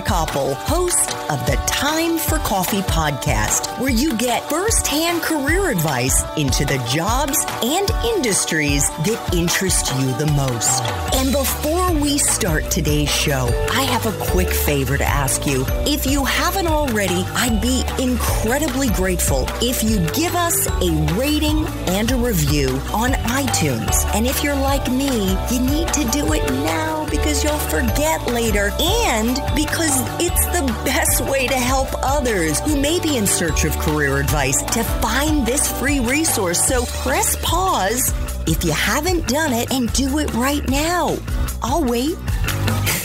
Koppel, host of the Time for Coffee podcast, where you get firsthand career advice into the jobs and industries that interest you the most. And before we start today's show, I have a quick favor to ask you. If you haven't already, I'd be incredibly grateful if you give us a rating and a review on iTunes. And if you're like me, you need to do it now because you'll forget later and because it's the best way to help others who may be in search of career advice to find this free resource. So press pause if you haven't done it and do it right now. I'll wait.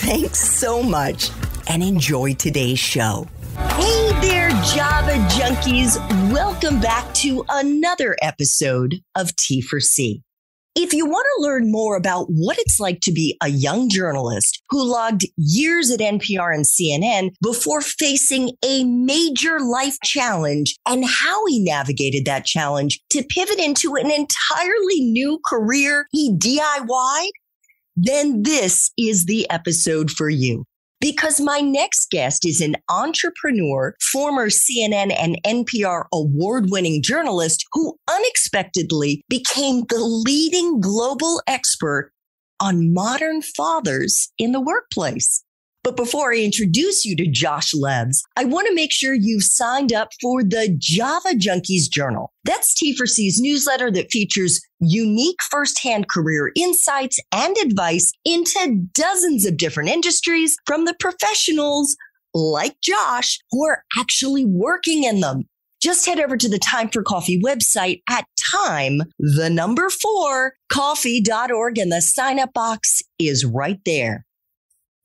Thanks so much and enjoy today's show. Hey there, Java junkies. Welcome back to another episode of T4C. If you want to learn more about what it's like to be a young journalist who logged years at NPR and CNN before facing a major life challenge and how he navigated that challenge to pivot into an entirely new career he DIY'd, then this is the episode for you because my next guest is an entrepreneur, former CNN and NPR award winning journalist who unexpectedly became the leading global expert on modern fathers in the workplace. But before I introduce you to Josh Levs, I want to make sure you've signed up for the Java Junkies Journal. That's T4C's newsletter that features unique firsthand career insights and advice into dozens of different industries from the professionals like Josh who are actually working in them. Just head over to the Time for Coffee website at time, the number four, coffee.org, and the sign up box is right there.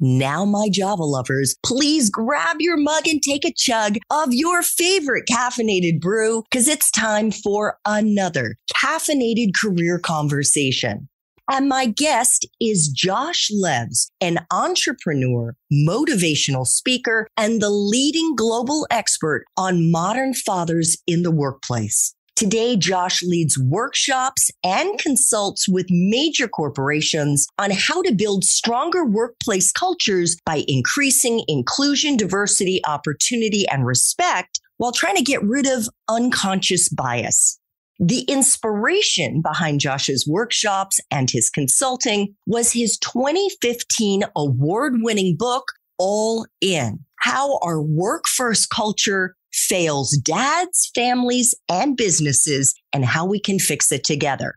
Now, my Java lovers, please grab your mug and take a chug of your favorite caffeinated brew because it's time for another caffeinated career conversation. And my guest is Josh Levs, an entrepreneur, motivational speaker, and the leading global expert on modern fathers in the workplace. Today, Josh leads workshops and consults with major corporations on how to build stronger workplace cultures by increasing inclusion, diversity, opportunity, and respect while trying to get rid of unconscious bias. The inspiration behind Josh's workshops and his consulting was his 2015 award winning book, All In How Our Work First Culture fails dads, families, and businesses and how we can fix it together.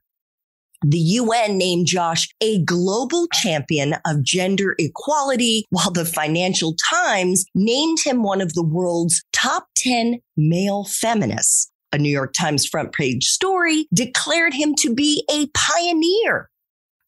The UN named Josh a global champion of gender equality, while the Financial Times named him one of the world's top 10 male feminists. A New York Times front page story declared him to be a pioneer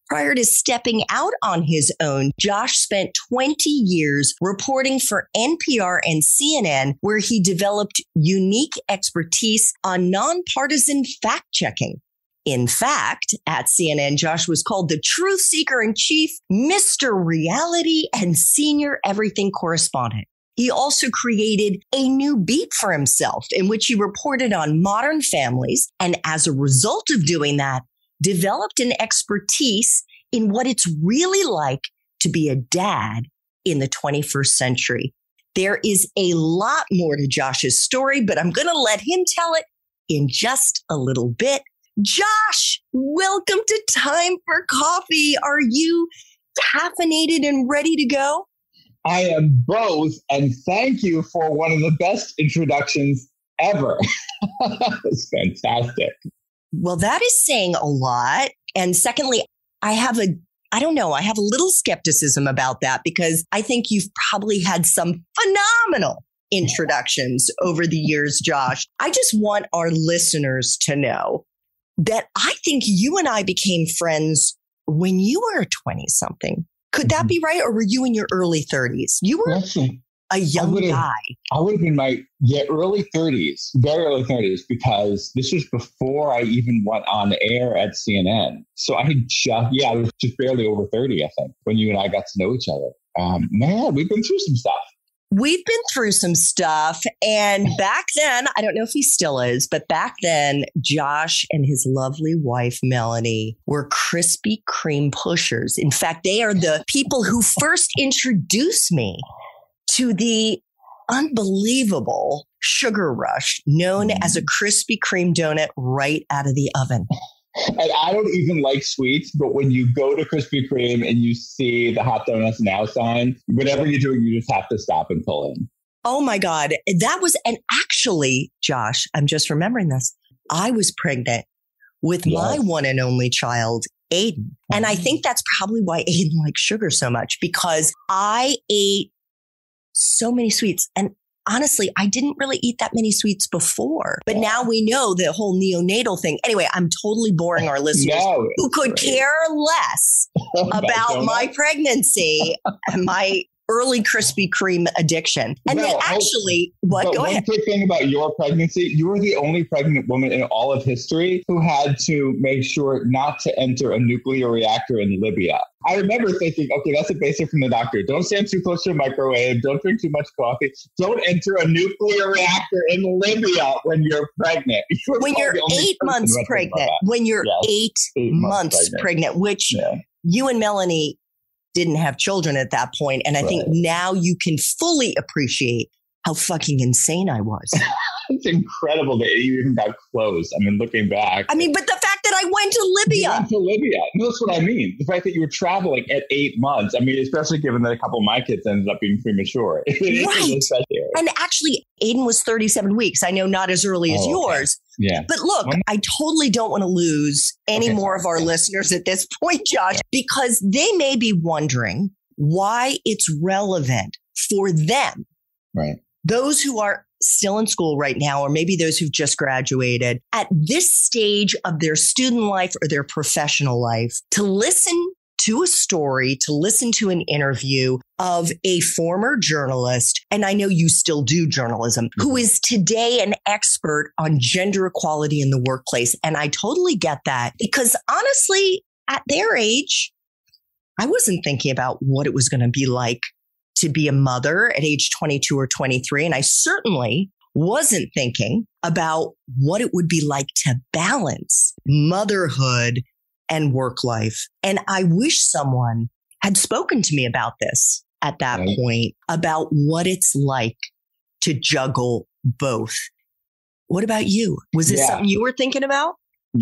Prior to stepping out on his own, Josh spent 20 years reporting for NPR and CNN, where he developed unique expertise on nonpartisan fact checking. In fact, at CNN, Josh was called the truth seeker in chief, Mr. Reality, and senior everything correspondent. He also created a new beat for himself in which he reported on modern families. And as a result of doing that, developed an expertise in what it's really like to be a dad in the 21st century. There is a lot more to Josh's story, but I'm going to let him tell it in just a little bit. Josh, welcome to Time for Coffee. Are you caffeinated and ready to go? I am both, and thank you for one of the best introductions ever. it's fantastic. Well, that is saying a lot. And secondly, I have a I don't know. I have a little skepticism about that because I think you've probably had some phenomenal introductions over the years, Josh. I just want our listeners to know that I think you and I became friends when you were 20 something. Could that mm-hmm. be right? Or were you in your early 30s? You were a young I guy. I would have been my yeah, early 30s, very early 30s, because this was before I even went on air at CNN. So I had just, yeah, I was just barely over 30, I think, when you and I got to know each other. Um, man, we've been through some stuff. We've been through some stuff. And back then, I don't know if he still is, but back then, Josh and his lovely wife, Melanie, were Krispy Kreme pushers. In fact, they are the people who first introduced me to the unbelievable sugar rush known as a Krispy Kreme donut right out of the oven. And I don't even like sweets, but when you go to Krispy Kreme and you see the hot donuts now sign, whatever you're doing, you just have to stop and pull in. Oh my God. That was, and actually, Josh, I'm just remembering this. I was pregnant with yes. my one and only child, Aiden. And I mm-hmm. think that's probably why Aiden likes sugar so much because I ate so many sweets. And honestly, I didn't really eat that many sweets before, but now we know the whole neonatal thing. Anyway, I'm totally boring our listeners no, who could right. care less about my pregnancy and my early Krispy Kreme addiction. And well, then actually, what? Go one ahead. quick thing about your pregnancy: you were the only pregnant woman in all of history who had to make sure not to enter a nuclear reactor in Libya. I remember thinking, okay, that's a basic from the doctor. Don't stand too close to a microwave. Don't drink too much coffee. Don't enter a nuclear reactor in Libya when you're pregnant. You're when you're eight months pregnant. When you're yes, eight, eight, months, months pregnant. pregnant, which yeah. you and Melanie didn't have children at that point. And I right. think now you can fully appreciate how fucking insane I was. it's incredible that you even got close. I mean, looking back. I mean, but the fact that I went to Libya. You went to Libya. No, that's what I mean. The fact that you were traveling at eight months. I mean, especially given that a couple of my kids ended up being premature. right. and actually, Aiden was 37 weeks. I know not as early as oh, yours. Yeah. But look, I totally don't want to lose any okay, more of our listeners at this point, Josh, because they may be wondering why it's relevant for them. Right. Those who are still in school right now, or maybe those who've just graduated at this stage of their student life or their professional life to listen to a story, to listen to an interview of a former journalist, and I know you still do journalism, who mm-hmm. today an expert on gender equality in the workplace. And I totally get that because honestly, at their age, I wasn't thinking about what it was going to be like to be a mother at age 22 or 23. And I certainly wasn't thinking about what it would be like to balance motherhood and work life. And I wish someone had spoken to me about this at that right. point about what it's like to juggle both. What about you? Was this yeah. something you were thinking about?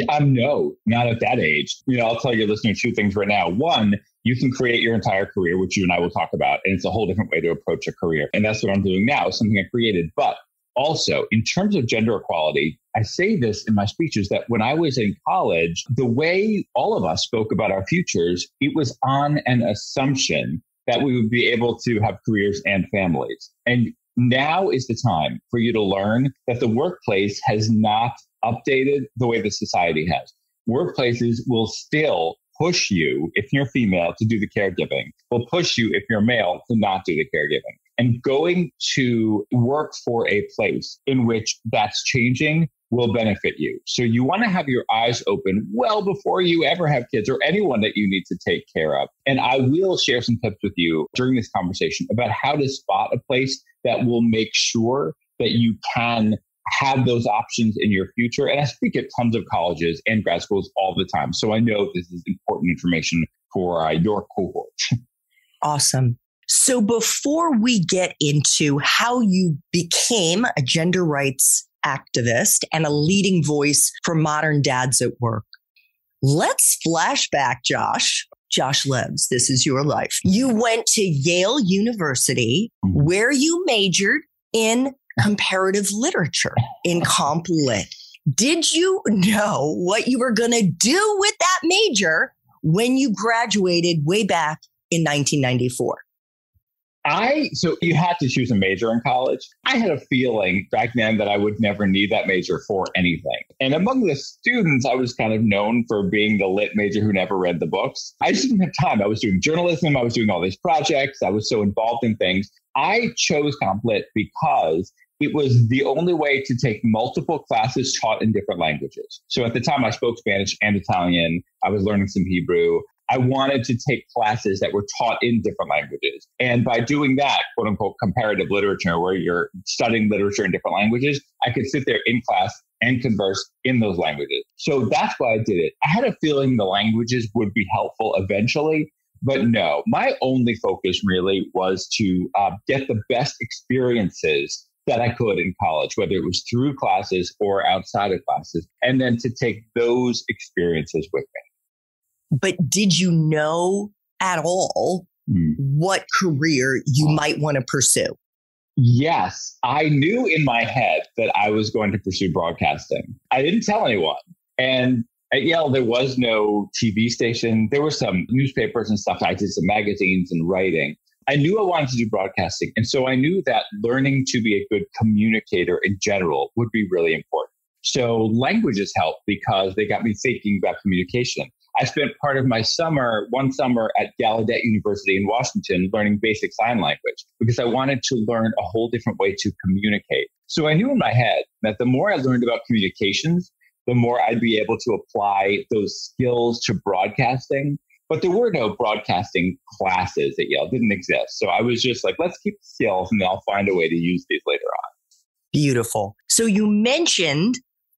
Um, no, not at that age. You know, I'll tell your listeners two things right now. One, you can create your entire career, which you and I will talk about, and it's a whole different way to approach a career. And that's what I'm doing now, something I created. But also, in terms of gender equality, I say this in my speeches that when I was in college, the way all of us spoke about our futures, it was on an assumption that we would be able to have careers and families. And now is the time for you to learn that the workplace has not updated the way the society has. Workplaces will still push you, if you're female, to do the caregiving, will push you, if you're male, to not do the caregiving. And going to work for a place in which that's changing will benefit you. So you want to have your eyes open well before you ever have kids or anyone that you need to take care of. And I will share some tips with you during this conversation about how to spot a place that will make sure that you can have those options in your future. And I speak at tons of colleges and grad schools all the time. So I know this is important information for uh, your cohort. Awesome. So before we get into how you became a gender rights activist and a leading voice for modern dads at work, let's flashback, Josh. Josh Levs, this is your life. You went to Yale University mm-hmm. where you majored in comparative literature in comp lit. Did you know what you were going to do with that major when you graduated way back in 1994? I so you had to choose a major in college. I had a feeling back then that I would never need that major for anything. And among the students, I was kind of known for being the lit major who never read the books. I just didn't have time. I was doing journalism, I was doing all these projects, I was so involved in things. I chose comp lit because it was the only way to take multiple classes taught in different languages. So at the time, I spoke Spanish and Italian. I was learning some Hebrew. I wanted to take classes that were taught in different languages. And by doing that, quote unquote, comparative literature, where you're studying literature in different languages, I could sit there in class and converse in those languages. So that's why I did it. I had a feeling the languages would be helpful eventually, but no, my only focus really was to uh, get the best experiences that I could in college, whether it was through classes or outside of classes, and then to take those experiences with me. But did you know at all mm. what career you might want to pursue? Yes, I knew in my head that I was going to pursue broadcasting. I didn't tell anyone. And at Yale, there was no TV station. There were some newspapers and stuff. I did some magazines and writing. I knew I wanted to do broadcasting. And so I knew that learning to be a good communicator in general would be really important. So languages helped because they got me thinking about communication. I spent part of my summer, one summer at Gallaudet University in Washington, learning basic sign language because I wanted to learn a whole different way to communicate. So I knew in my head that the more I learned about communications, the more I'd be able to apply those skills to broadcasting. But there were no broadcasting classes at Yale, didn't exist. So I was just like, let's keep the skills and I'll find a way to use these later on. Beautiful. So you mentioned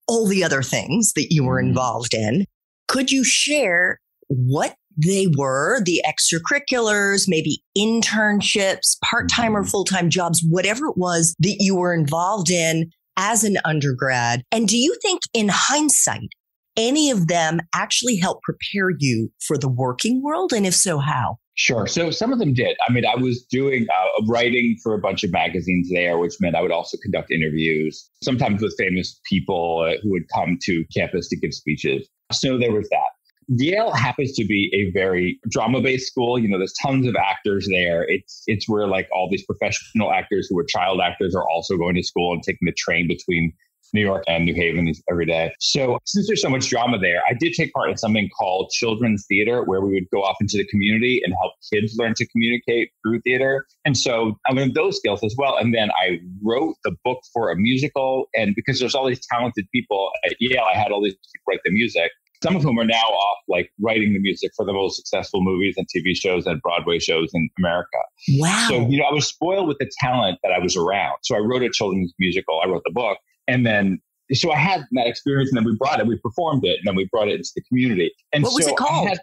all the other things that you were mm-hmm. involved in. Could you share what they were, the extracurriculars, maybe internships, part time or mm-hmm. full time jobs, whatever it was that you were involved in as an undergrad? And do you think, in hindsight, any of them actually help prepare you for the working world? And if so, how? Sure. So some of them did. I mean, I was doing uh, writing for a bunch of magazines there, which meant I would also conduct interviews, sometimes with famous people uh, who would come to campus to give speeches. So there was that. Yale happens to be a very drama based school. You know, there's tons of actors there. It's it's where like all these professional actors who are child actors are also going to school and taking the train between New York and New Haven every day. So since there's so much drama there, I did take part in something called children's theater, where we would go off into the community and help kids learn to communicate through theater. And so I learned those skills as well. And then I wrote the book for a musical. And because there's all these talented people at Yale, I had all these people write the music some of whom are now off like writing the music for the most successful movies and TV shows and Broadway shows in America. Wow. So, you know, I was spoiled with the talent that I was around. So I wrote a children's musical, I wrote the book, and then so I had that experience, and then we brought it, we performed it, and then we brought it into the community. And what was it called? Had,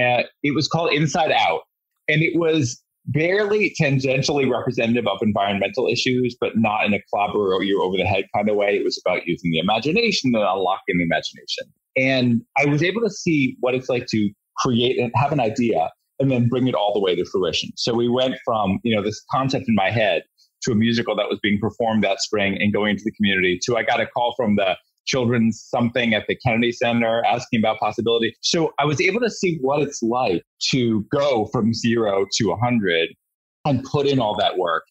uh, it was called Inside Out, and it was barely tangentially representative of environmental issues, but not in a clobber or you over the head kind of way. It was about using the imagination and unlocking the imagination. And I was able to see what it's like to create and have an idea and then bring it all the way to fruition. So we went from, you know, this concept in my head to a musical that was being performed that spring and going into the community to I got a call from the children's something at the Kennedy Center asking about possibility. So I was able to see what it's like to go from zero to 100 and put in all that work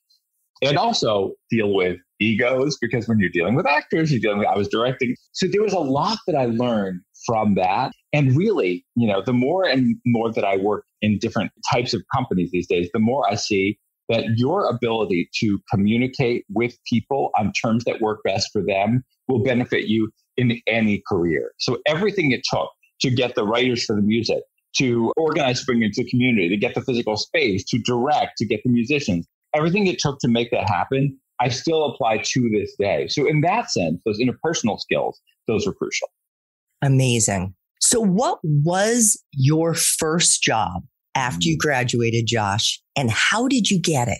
and also deal with egos because when you're dealing with actors, you're dealing with, I was directing. So there was a lot that I learned from that. And really, you know, the more and more that I work in different types of companies these days, the more I see that your ability to communicate with people on terms that work best for them will benefit you in any career. So everything it took to get the writers for the music, to organize bring into the community, to get the physical space, to direct, to get the musicians, everything it took to make that happen, I still apply to this day. So in that sense, those interpersonal skills, those are crucial. Amazing. So what was your first job after you mm. graduated, Josh, and how did you get it?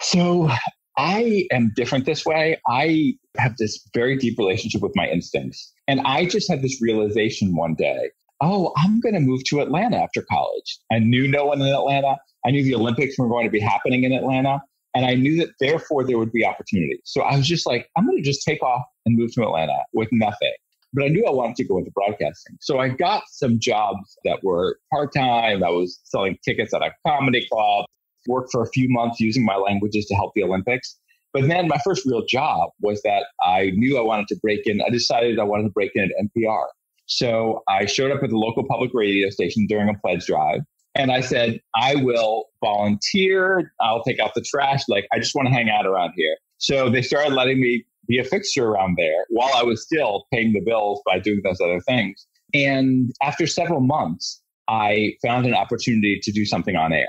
So I am different this way. I have this very deep relationship with my instincts. And I just had this realization one day oh, I'm going to move to Atlanta after college. I knew no one in Atlanta. I knew the Olympics were going to be happening in Atlanta. And I knew that therefore there would be opportunity. So I was just like, I'm going to just take off and move to Atlanta with nothing but I knew I wanted to go into broadcasting. So I got some jobs that were part time. I was selling tickets at a comedy club, worked for a few months using my languages to help the Olympics. But then my first real job was that I knew I wanted to break in. I decided I wanted to break in at NPR. So I showed up at the local public radio station during a pledge drive. And I said, I will volunteer. I'll take out the trash. Like, I just want to hang out around here. So they started letting me be a fixture around there while I was still paying the bills by doing those other things. And after several months, I found an opportunity to do something on air.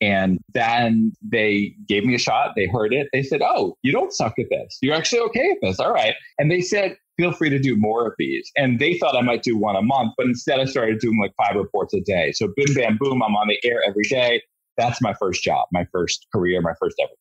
And then they gave me a shot. They heard it. They said, Oh, you don't suck at this. You're actually okay at this. All right. And they said, Feel free to do more of these. And they thought I might do one a month, but instead I started doing like five reports a day. So bim, bam, boom, I'm on the air every day. That's my first job, my first career, my first everything.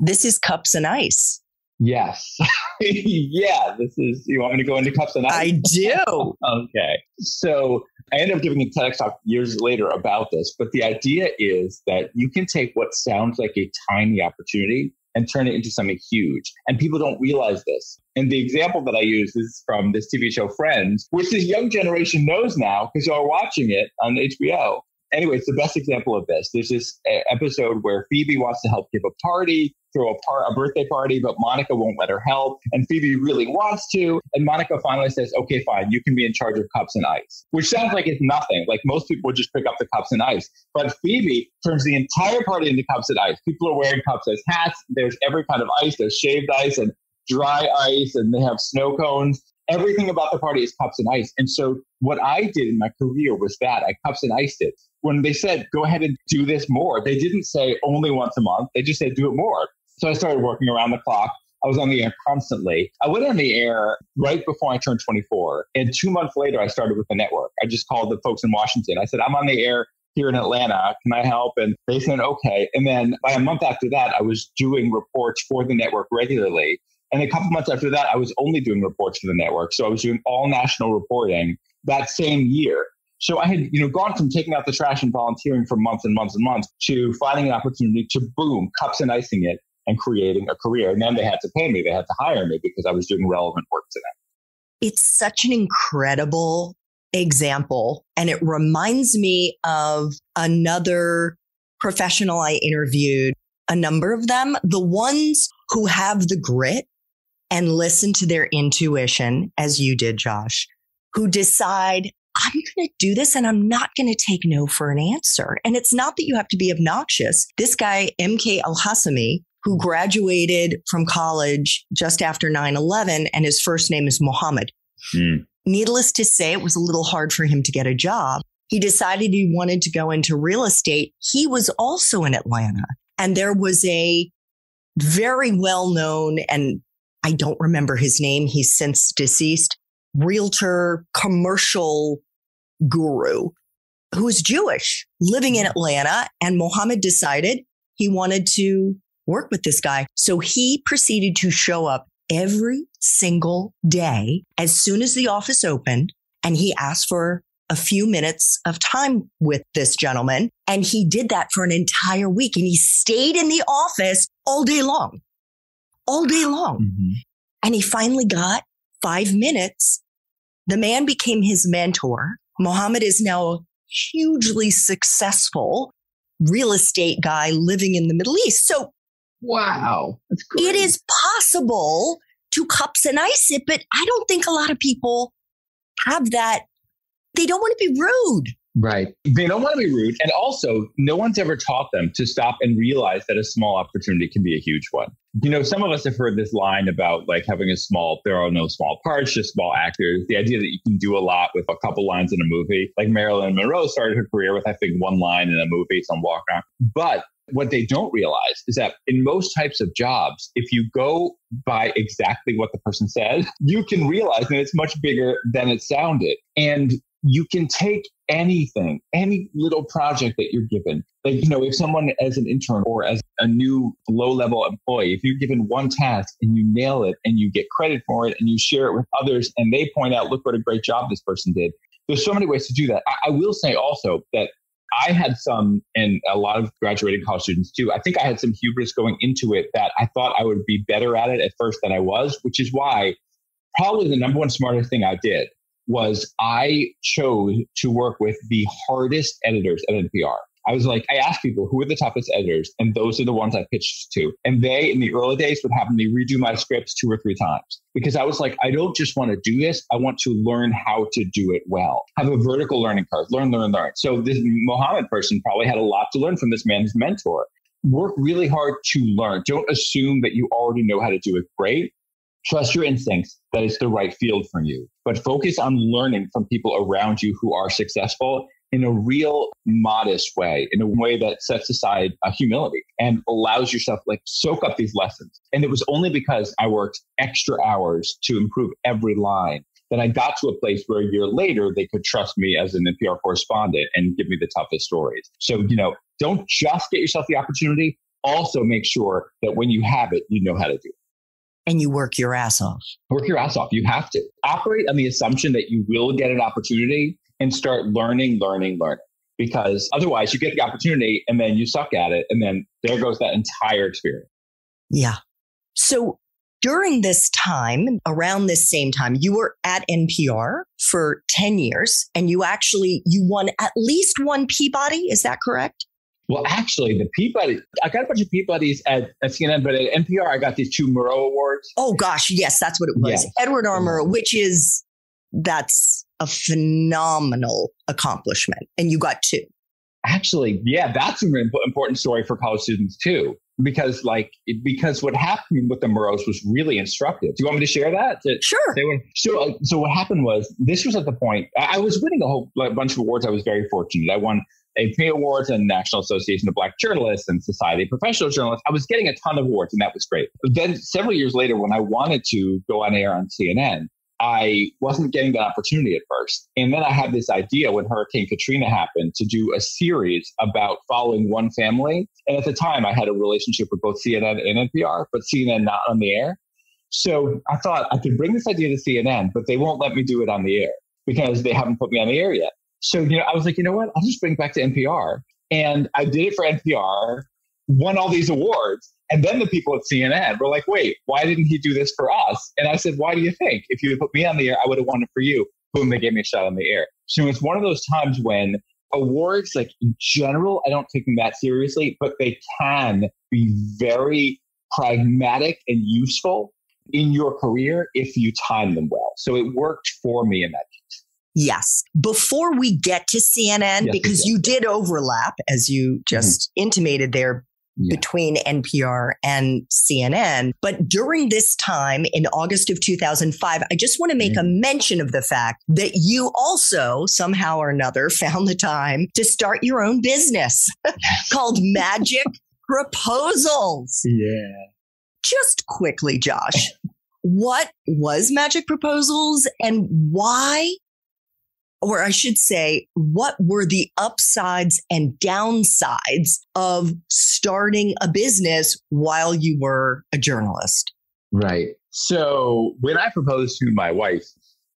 This is cups and ice. Yes. yeah, this is, you want me to go into cups and? I do. okay. So I ended up giving a TEDx talk years later about this, but the idea is that you can take what sounds like a tiny opportunity and turn it into something huge. And people don't realize this. And the example that I use is from this TV show Friends, which this young generation knows now because you're watching it on HBO anyway, it's the best example of this. There's this uh, episode where Phoebe wants to help give a party, throw a, par- a birthday party, but Monica won't let her help. And Phoebe really wants to. And Monica finally says, okay, fine, you can be in charge of cups and ice, which sounds like it's nothing. Like most people would just pick up the cups and ice. But Phoebe turns the entire party into cups and ice. People are wearing cups as hats. There's every kind of ice. There's shaved ice and dry ice, and they have snow cones everything about the party is cups and ice. And so what I did in my career was that I cups and iced it when they said, go ahead and do this more, they didn't say only once a month. They just said, do it more. So I started working around the clock. I was on the air constantly. I went on the air right before I turned 24. And two months later, I started with the network. I just called the folks in Washington. I said, I'm on the air here in Atlanta. Can I help? And they said, okay. And then by a month after that, I was doing reports for the network regularly. And a couple months after that, I was only doing reports for the network. So I was doing all national reporting that same year. So I had, you know, gone from taking out the trash and volunteering for months and months and months to finding an opportunity to boom, cups and icing it and creating a career. And then they had to pay me. They had to hire me because I was doing relevant work to them. It's such an incredible example. And it reminds me of another professional I interviewed, a number of them, the ones who have the grit and listen to their intuition, as you did, Josh, who decide, I'm going to do this and I'm not going to take no for an answer. And it's not that you have to be obnoxious. This guy, MK Al Hassami, who graduated from college just after 9 11, and his first name is Mohammed. Mm. Needless to say, it was a little hard for him to get a job. He decided he wanted to go into real estate. He was also in Atlanta, and there was a very well known, and I don't remember his name, he's since deceased, realtor commercial guru who was Jewish living in Atlanta. And Mohammed decided he wanted to work with this guy. So he proceeded to show up every single day as soon as the office opened. And he asked for a few minutes of time with this gentleman. And he did that for an entire week. And he stayed in the office all day long, all day long. Mm-hmm. And he finally got five minutes. The man became his mentor. Mohammed is now a hugely successful real estate guy living in the Middle East. So, wow, it is possible to cups and ice it, but I don't think a lot of people have that. They don't want to be rude. Right. They don't want to be rude. And also, no one's ever taught them to stop and realize that a small opportunity can be a huge one. You know, some of us have heard this line about like having a small, there are no small parts, just small actors. The idea that you can do a lot with a couple lines in a movie. Like Marilyn Monroe started her career with, I think, one line in a movie, some walk around. But what they don't realize is that in most types of jobs, if you go by exactly what the person said, you can realize that it's much bigger than it sounded. And you can take anything, any little project that you're given. Like, you know, if someone as an intern or as a new low level employee, if you're given one task and you nail it and you get credit for it and you share it with others and they point out, look what a great job this person did. There's so many ways to do that. I, I will say also that I had some, and a lot of graduating college students too. I think I had some hubris going into it that I thought I would be better at it at first than I was, which is why probably the number one smartest thing I did was I chose to work with the hardest editors at NPR. I was like, I asked people who are the toughest editors, and those are the ones I pitched to. And they, in the early days, would have me redo my scripts two or three times because I was like, I don't just want to do this. I want to learn how to do it well. Have a vertical learning curve, learn, learn, learn. So this Mohammed person probably had a lot to learn from this man, his mentor. Work really hard to learn. Don't assume that you already know how to do it great. Trust your instincts that it's the right field for you, but focus on learning from people around you who are successful in a real modest way, in a way that sets aside a humility and allows yourself like soak up these lessons. And it was only because I worked extra hours to improve every line that I got to a place where a year later they could trust me as an NPR correspondent and give me the toughest stories. So, you know, don't just get yourself the opportunity, also make sure that when you have it, you know how to do it. And you work your ass off. Work your ass off. You have to operate on the assumption that you will get an opportunity and start learning, learning, learning. Because otherwise, you get the opportunity and then you suck at it. And then there goes that entire experience. Yeah. So during this time, around this same time, you were at NPR for 10 years and you actually, you won at least one Peabody. Is that correct? Well, actually, the Peabody, I got a bunch of Peabodys at, at CNN, but at NPR, I got these two Murrow Awards. Oh, gosh. Yes, that's what it was. Yes. Edward R. Murrow, which is, that's a phenomenal accomplishment. And you got two. Actually, yeah, that's an important story for college students too. Because, like, because what happened with the Murrows was really instructive. Do you want me to share that? To, sure. Went, so, uh, so what happened was this was at the point I, I was winning a whole like, bunch of awards. I was very fortunate. I won APA Awards and National Association of Black Journalists and Society of Professional Journalists. I was getting a ton of awards, and that was great. But then several years later, when I wanted to go on air on CNN, I wasn't getting that opportunity at first. And then I had this idea when Hurricane Katrina happened to do a series about following one family. And at the time, I had a relationship with both CNN and NPR, but CNN not on the air. So I thought I could bring this idea to CNN, but they won't let me do it on the air because they haven't put me on the air yet. So, you know, I was like, you know what? I'll just bring it back to NPR. And I did it for NPR, won all these awards. And then the people at CNN were like, wait, why didn't he do this for us? And I said, why do you think? If you had put me on the air, I would have won it for you. Boom, they gave me a shot on the air. So it's one of those times when awards, like in general, I don't take them that seriously, but they can be very pragmatic and useful in your career if you time them well. So it worked for me in that case. Yes. Before we get to CNN, yes, because you did overlap, as you just mm-hmm. intimated there, yeah. between NPR and CNN. But during this time in August of 2005, I just want to make mm-hmm. a mention of the fact that you also somehow or another found the time to start your own business called Magic Proposals. Yeah. Just quickly, Josh. what was Magic Proposals and why or I should say, what were the upsides and downsides of starting a business while you were a journalist? Right. So when I proposed to my wife,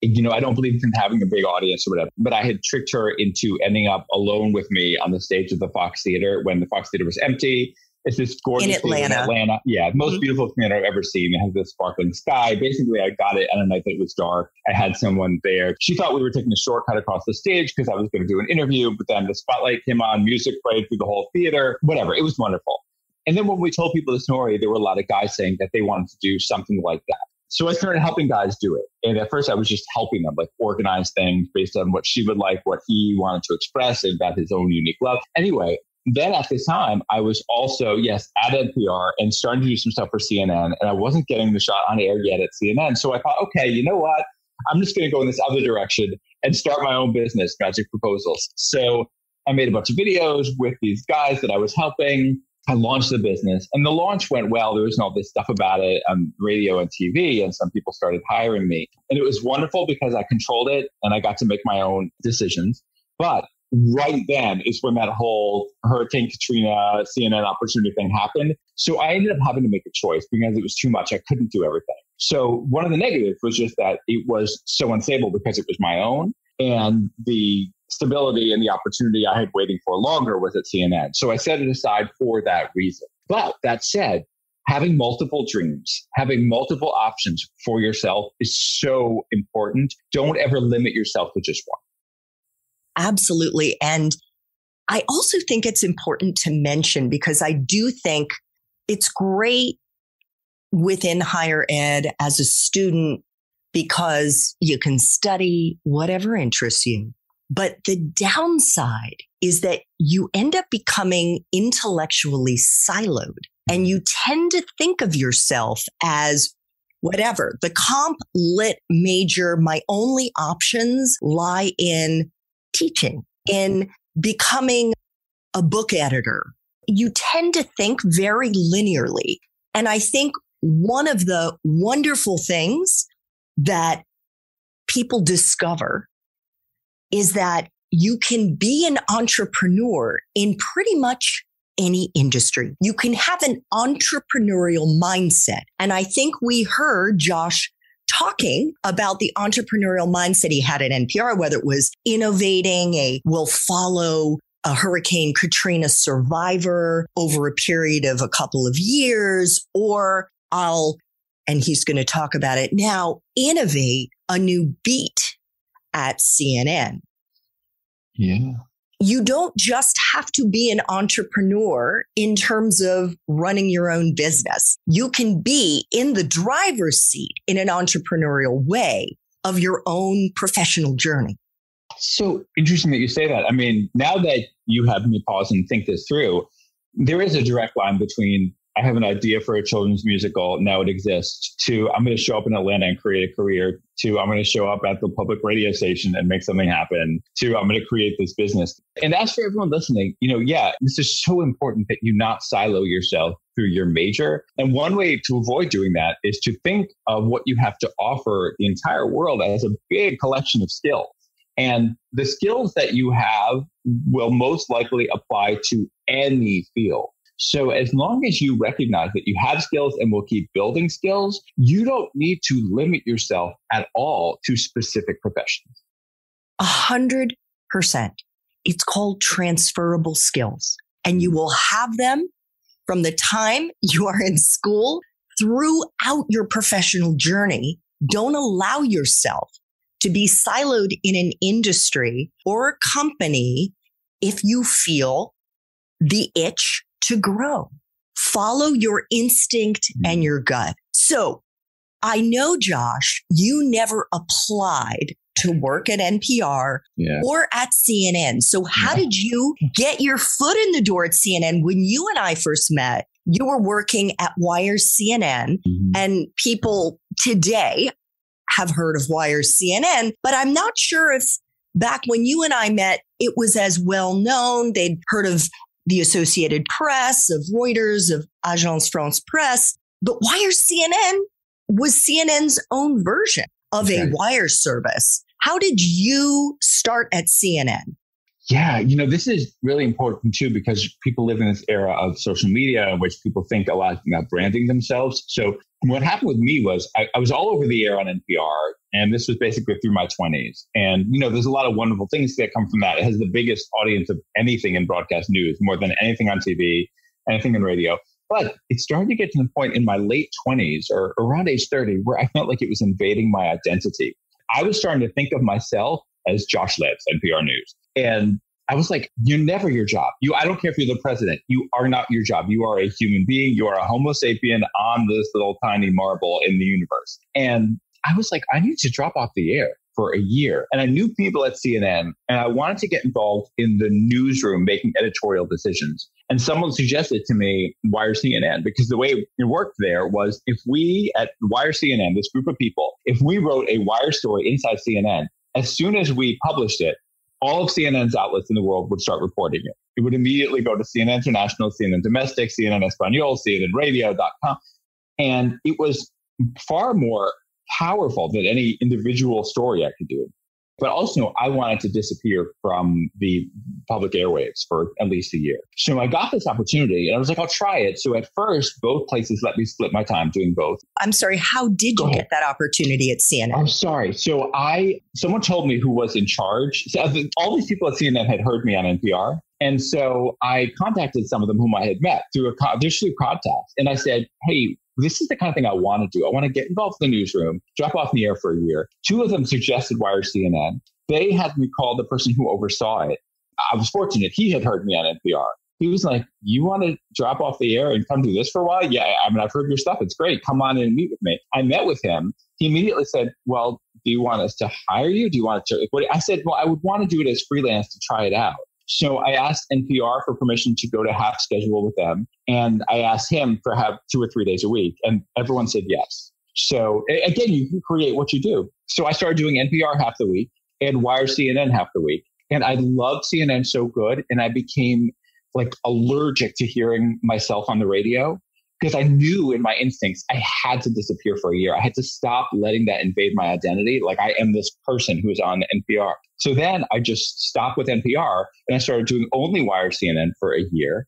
you know, I don't believe in having a big audience or whatever, but I had tricked her into ending up alone with me on the stage of the Fox Theater when the Fox Theater was empty. It's this gorgeous in Atlanta. In Atlanta. Yeah, most mm-hmm. beautiful theater I've ever seen. It has this sparkling sky. Basically, I got it on a night that it was dark. I had someone there. She thought we were taking a shortcut across the stage because I was going to do an interview, but then the spotlight came on, music played through the whole theater, whatever. It was wonderful. And then when we told people the story, there were a lot of guys saying that they wanted to do something like that. So I started helping guys do it. And at first I was just helping them like organize things based on what she would like, what he wanted to express and about his own unique love. Anyway, then at this time, I was also, yes, at NPR and starting to do some stuff for CNN. And I wasn't getting the shot on air yet at CNN. So I thought, okay, you know what? I'm just going to go in this other direction and start my own business, Magic Proposals. So I made a bunch of videos with these guys that I was helping. I launched the business and the launch went well. There was all this stuff about it on radio and TV, and some people started hiring me. And it was wonderful because I controlled it and I got to make my own decisions. But right then is when that whole Hurricane Katrina CNN opportunity thing happened. So I ended up having to make a choice because it was too much. I couldn't do everything. So one of the negatives was just that it was so unstable because it was my own and the stability and the opportunity I had waiting for longer was at CNN. So I set it aside for that reason. But that said, having multiple dreams, having multiple options for yourself is so important. Don't ever limit yourself to just one. Absolutely. And I also think it's important to mention because I do think it's great within higher ed as a student because you can study whatever interests you. But the downside is that you end up becoming intellectually siloed and you tend to think of yourself as whatever the comp lit major. My only options lie in teaching. in becoming a book editor, you tend to think very linearly. And I think one of the wonderful things that people discover is that you can be an entrepreneur in pretty much any industry. You can have an entrepreneurial mindset. And I think we heard Josh talking about the entrepreneurial mindset he had at NPR, whether it was innovating a will follow a Hurricane Katrina survivor over a period of a couple of years, or I'll, and he's going to talk about it now, innovate a new beat at CNN. Yeah. You don't just have to be an entrepreneur in terms of running your own business. You can be in the driver's seat in an entrepreneurial way of your own professional journey. So interesting that you say that. I mean, now that you have me pause and think this through, there is a direct line between I have an idea for a children's musical. Now it exists. To I'm going to show up in Atlanta and create a career. To I'm going to show up at the public radio station and make something happen. To I'm going to create this business. And as for everyone listening, you know, yeah, this is so important that you not silo yourself through your major. And one way to avoid doing that is to think of what you have to offer the entire world as a big collection of skills. And the skills that you have will most likely apply to any field. So as long as you recognize that you have skills and will keep building skills, you don't need to limit yourself at all to specific professions. A hundred percent. It's called transferable skills and you will have them from the time you are in school throughout your professional journey. Don't allow yourself to be siloed in an industry or a company if you feel the itch to grow. Follow your instinct and mm-hmm. your gut. So I know, Josh, you never applied to work at NPR yeah. or at CNN. So how yeah. did you get your foot in the door at CNN when you and I first met? You were working at Wire CNN mm-hmm. and people today have heard of Wire CNN, but I'm not sure if back when you and I met, it was as well known. They'd heard of the Associated Press, of Reuters, of Agence France Presse. But Wire CNN was CNN's own version of okay. a wire service. How did you start at CNN? Yeah, you know, this is really important too because people live in this era of social media in which people think a lot about branding themselves. So what happened with me was I, I, was all over the air on NPR, and this was basically through my 20s. And, you know, there's a lot of wonderful things that come from that. It has the biggest audience of anything in broadcast news, more than anything on TV, anything in radio. But it started to get to the point in my late 20s or around age 30 where I felt like it was invading my identity. I was starting to think of myself as Josh Levs, NPR News. And I was like, you're never your job. You, I don't care if you're the president. You are not your job. You are a human being. You are a Homo sapien on this little tiny marble in the universe. And I was like, I need to drop off the air for a year. And I knew people at CNN and I wanted to get involved in the newsroom making editorial decisions. And someone suggested to me Wire CNN because the way it worked there was if we at Wire CNN, this group of people, if we wrote a Wire story inside CNN, as soon as we published it, all of CNN's outlets in the world would start reporting it. It would immediately go to CNN International, CNN Domestic, CNN Espanol, CNN Radio.com. And it was far more powerful than any individual story I could do. But also, I wanted to disappear from the public airwaves for at least a year. So I got this opportunity and I was like, I'll try it. So at first, both places let me split my time doing both. I'm sorry, how did Go you ahead. get that opportunity at CNN? I'm sorry. So I, someone told me who was in charge. So all these people at CNN had heard me on NPR. And so I contacted some of them whom I had met through a just through contacts. And I said, Hey, this is the kind of thing I want to do. I want to get involved in the newsroom, drop off in the air for a year. Two of them suggested Wire CNN. They had me call the person who oversaw it. I was fortunate. He had heard me on NPR. He was like, You want to drop off the air and come do this for a while? Yeah, I mean, I've heard your stuff. It's great. Come on in and meet with me. I met with him. He immediately said, Well, do you want us to hire you? Do you want to? I said, Well, I would want to do it as freelance to try it out. So I asked NPR for permission to go to half schedule with them. And I asked him for have two or three days a week. And everyone said yes. So again, you can create what you do. So I started doing NPR half the week and Wire CNN half the week. And I loved CNN so good. And I became like allergic to hearing myself on the radio because I knew in my instincts I had to disappear for a year. I had to stop letting that invade my identity. Like I am this person who is on NPR. So then I just stopped with NPR and I started doing only Wire CNN for a year.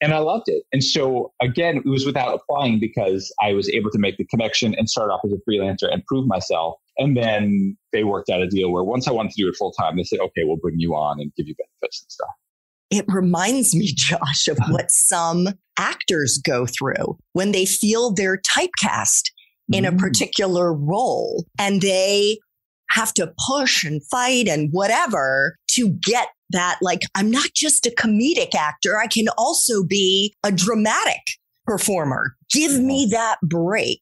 And I loved it. And so again, it was without applying because I was able to make the connection and start off as a freelancer and prove myself. And then they worked out a deal where once I wanted to do it full time, they said, okay, we'll bring you on and give you benefits and stuff it reminds me, Josh, of what some actors go through when they feel they're typecast in a mm. particular role and they have to push and fight and whatever to get that. Like, I'm not just a comedic actor, I can also be a dramatic performer. Give me that break.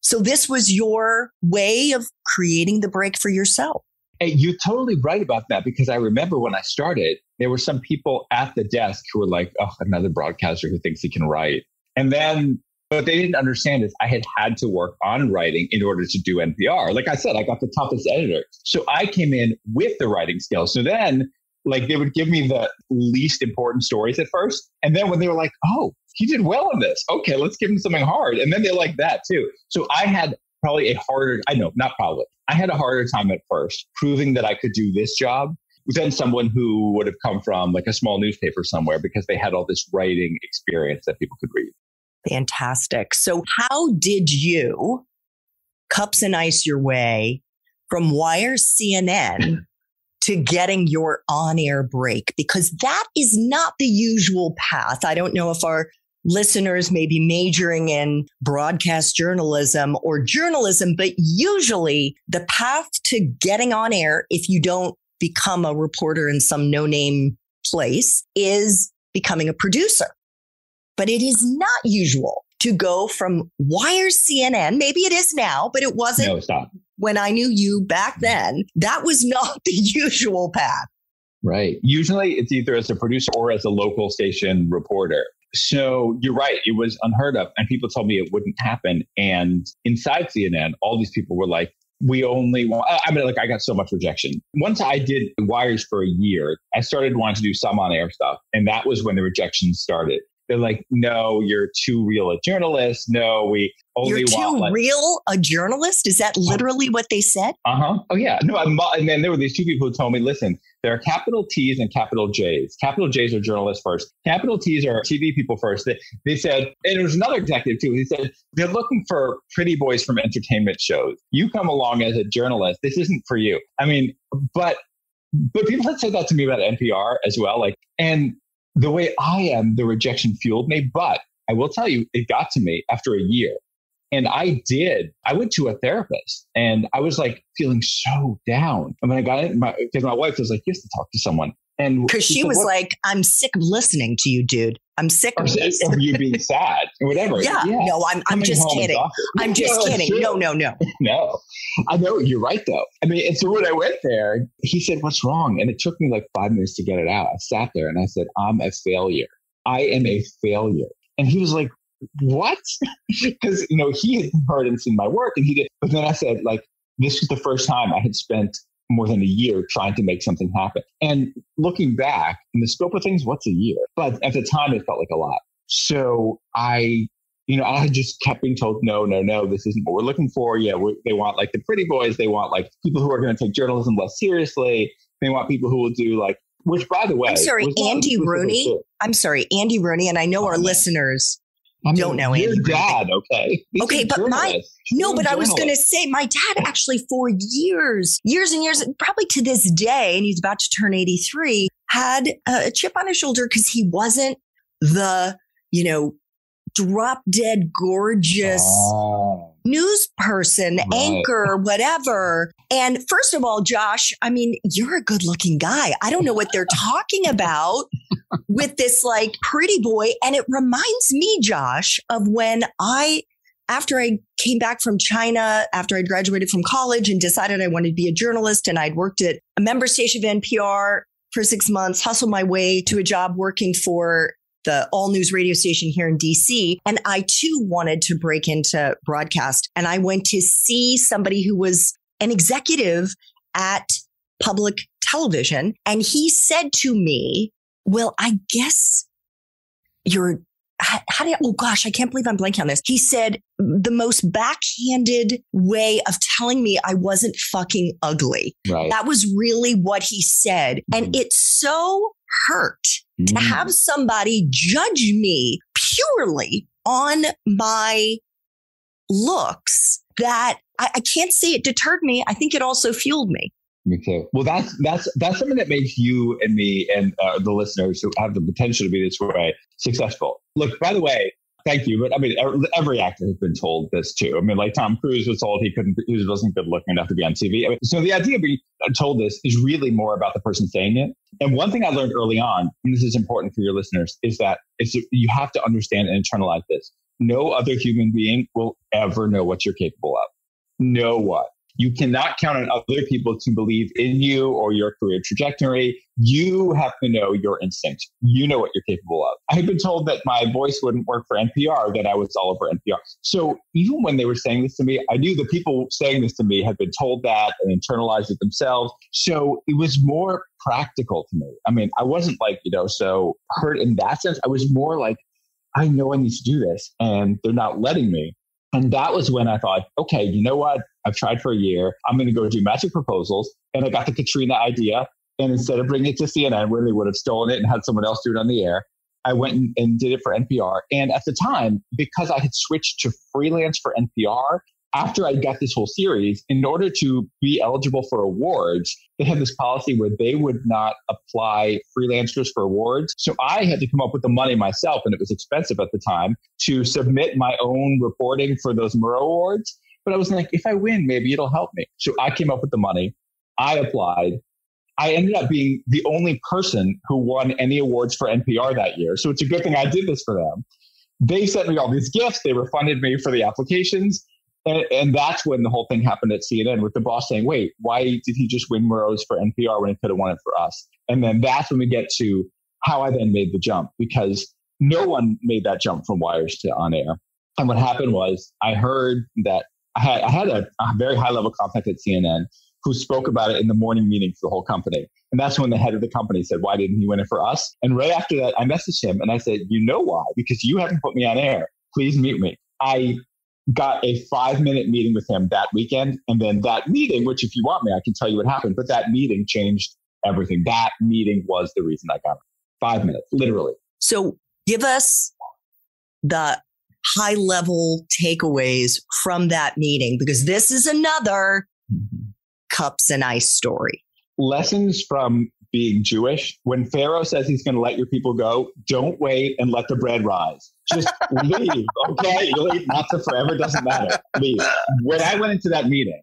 So, this was your way of creating the break for yourself. Hey, you're totally right about that because I remember when I started, there were some people at the desk who were like, oh, another broadcaster who thinks he can write. And then what they didn't understand is I had had to work on writing in order to do NPR. Like I said, I got the toughest editor. So I came in with the writing skills. So then, like, they would give me the least important stories at first. And then when they were like, oh, he did well on this. Okay, let's give him something hard. And then they like that too. So I had probably a harder, I know, not probably, I had a harder time at first proving that I could do this job than someone who would have come from like a small newspaper somewhere because they had all this writing experience that people could read. Fantastic. So, how did you cups and ice your way from Wire CNN to getting your on air break? Because that is not the usual path. I don't know if our listeners may be majoring in broadcast journalism or journalism, but usually the path to getting on air, if you don't become a reporter in some no name place, is becoming a producer. But it is not usual to go from Wire CNN. Maybe it is now, but it wasn't no, when I knew you back then. That was not the usual path. Right. Usually it's either as a producer or as a local station reporter. So you're right. It was unheard of. And people told me it wouldn't happen. And inside CNN, all these people were like, we only want, I mean, like I got so much rejection. Once I did wires for a year, I started wanting to do some on air stuff. And that was when the rejection started. They're like, no, you're too real a journalist. No, we only you're too like, real a journalist. Is that literally what they said? Uh huh. Oh yeah. No, I'm, and then there were these two people who told me, listen, there are capital T's and capital J's. Capital J's are journalists first. Capital T's are TV people first. They, they said, and there was another executive too. He said they're looking for pretty boys from entertainment shows. You come along as a journalist. This isn't for you. I mean, but but people had said that to me about NPR as well. Like, and the way I am, the rejection fueled me. But I will tell you, it got to me after a year. And I did. I went to a therapist and I was like feeling so down. And when I got it, because my, my, wife was like, you have to talk to someone. And because she, she said, was what? like, I'm sick of listening to you, dude. I'm sick of, this. of you being sad whatever. Yeah. yeah. No, I'm, I'm just kidding. I'm just no, kidding. No, no, no. no. I know you're right though. I mean, and so when I went there, he said, What's wrong? And it took me like five minutes to get it out. I sat there and I said, I'm a failure. I am a failure. And he was like, What? Because, you know, he had heard and seen my work and he did. But then I said, like, this was the first time I had spent more than a year trying to make something happen. And looking back in the scope of things, what's a year? But at the time, it felt like a lot. So I, you know, I just kept being told, no, no, no, this isn't what we're looking for. Yeah, they want like the pretty boys. They want like people who are going to take journalism less seriously. They want people who will do like, which by the way, I'm sorry, Andy Rooney. I'm sorry, Andy Rooney. And I know oh, our man. listeners I mean, don't know your Andy dad, okay? He's okay, but my no, but I was going to say my dad actually for years, years and years, probably to this day, and he's about to turn 83, had a chip on his shoulder because he wasn't the, you know, drop dead gorgeous oh. News person, right. anchor, whatever. And first of all, Josh, I mean, you're a good looking guy. I don't know what they're talking about with this like pretty boy. And it reminds me, Josh, of when I after I came back from China, after I graduated from college and decided I wanted to be a journalist, and I'd worked at a member station of NPR for six months, hustled my way to a job working for the all news radio station here in DC. And I too wanted to break into broadcast. And I went to see somebody who was an executive at public television. And he said to me, well, I guess you're how do you, oh gosh, I can't believe I'm blanking on this. He said the most backhanded way of telling me I wasn't fucking ugly. Right. That was really what he said. Mm-hmm. And it so hurt mm-hmm. to have somebody judge me purely on my looks that I, I can't say it deterred me. I think it also fueled me. Me too. Well, that's that's that's something that makes you and me and uh, the listeners who have the potential to be this way successful. Look, by the way, thank you, but I mean, every actor has been told this too. I mean, like Tom Cruise was told he couldn't, he wasn't good looking enough to be on TV. I mean, so the idea of being told this is really more about the person saying it. And one thing I learned early on, and this is important for your listeners, is that it's you have to understand and internalize this. No other human being will ever know what you're capable of. No one. You cannot count on other people to believe in you or your career trajectory. You have to know your instinct. You know what you're capable of. I had been told that my voice wouldn't work for NPR, that I was all over NPR. So even when they were saying this to me, I knew the people saying this to me had been told that and internalized it themselves. So it was more practical to me. I mean, I wasn't like, you know, so hurt in that sense. I was more like, I know I need to do this and they're not letting me. And that was when I thought, okay, you know what? I've tried for a year. I'm going to go do magic proposals. And I got the Katrina idea. And instead of bringing it to CNN, where they would have stolen it and had someone else do it on the air, I went and, and did it for NPR. And at the time, because I had switched to freelance for NPR, after I got this whole series, in order to be eligible for awards, they had this policy where they would not apply freelancers for awards. So I had to come up with the money myself, and it was expensive at the time to submit my own reporting for those Murrow Awards. But I was like, if I win, maybe it'll help me. So I came up with the money. I applied. I ended up being the only person who won any awards for NPR that year. So it's a good thing I did this for them. They sent me all these gifts. They refunded me for the applications. And, and, that's when the whole thing happened at CNN with the boss saying, wait, why did he just win Murrows for NPR when he could have won it for us? And then that's when we get to how I then made the jump because no one made that jump from wires to on air. And what happened was I heard that I had, I had a, a very high level contact at CNN who spoke about it in the morning meeting for the whole company. And that's when the head of the company said, Why didn't he win it for us? And right after that, I messaged him and I said, You know why? Because you haven't put me on air. Please mute me. I got a five minute meeting with him that weekend. And then that meeting, which if you want me, I can tell you what happened, but that meeting changed everything. That meeting was the reason I got it. Five minutes, literally. So give us the high level takeaways from that meeting, because this is another mm-hmm. cups and ice story. Lessons from being Jewish. When Pharaoh says he's going to let your people go, don't wait and let the bread rise. Just leave, okay? Eat matzah forever, doesn't matter. Leave. When I went into that meeting,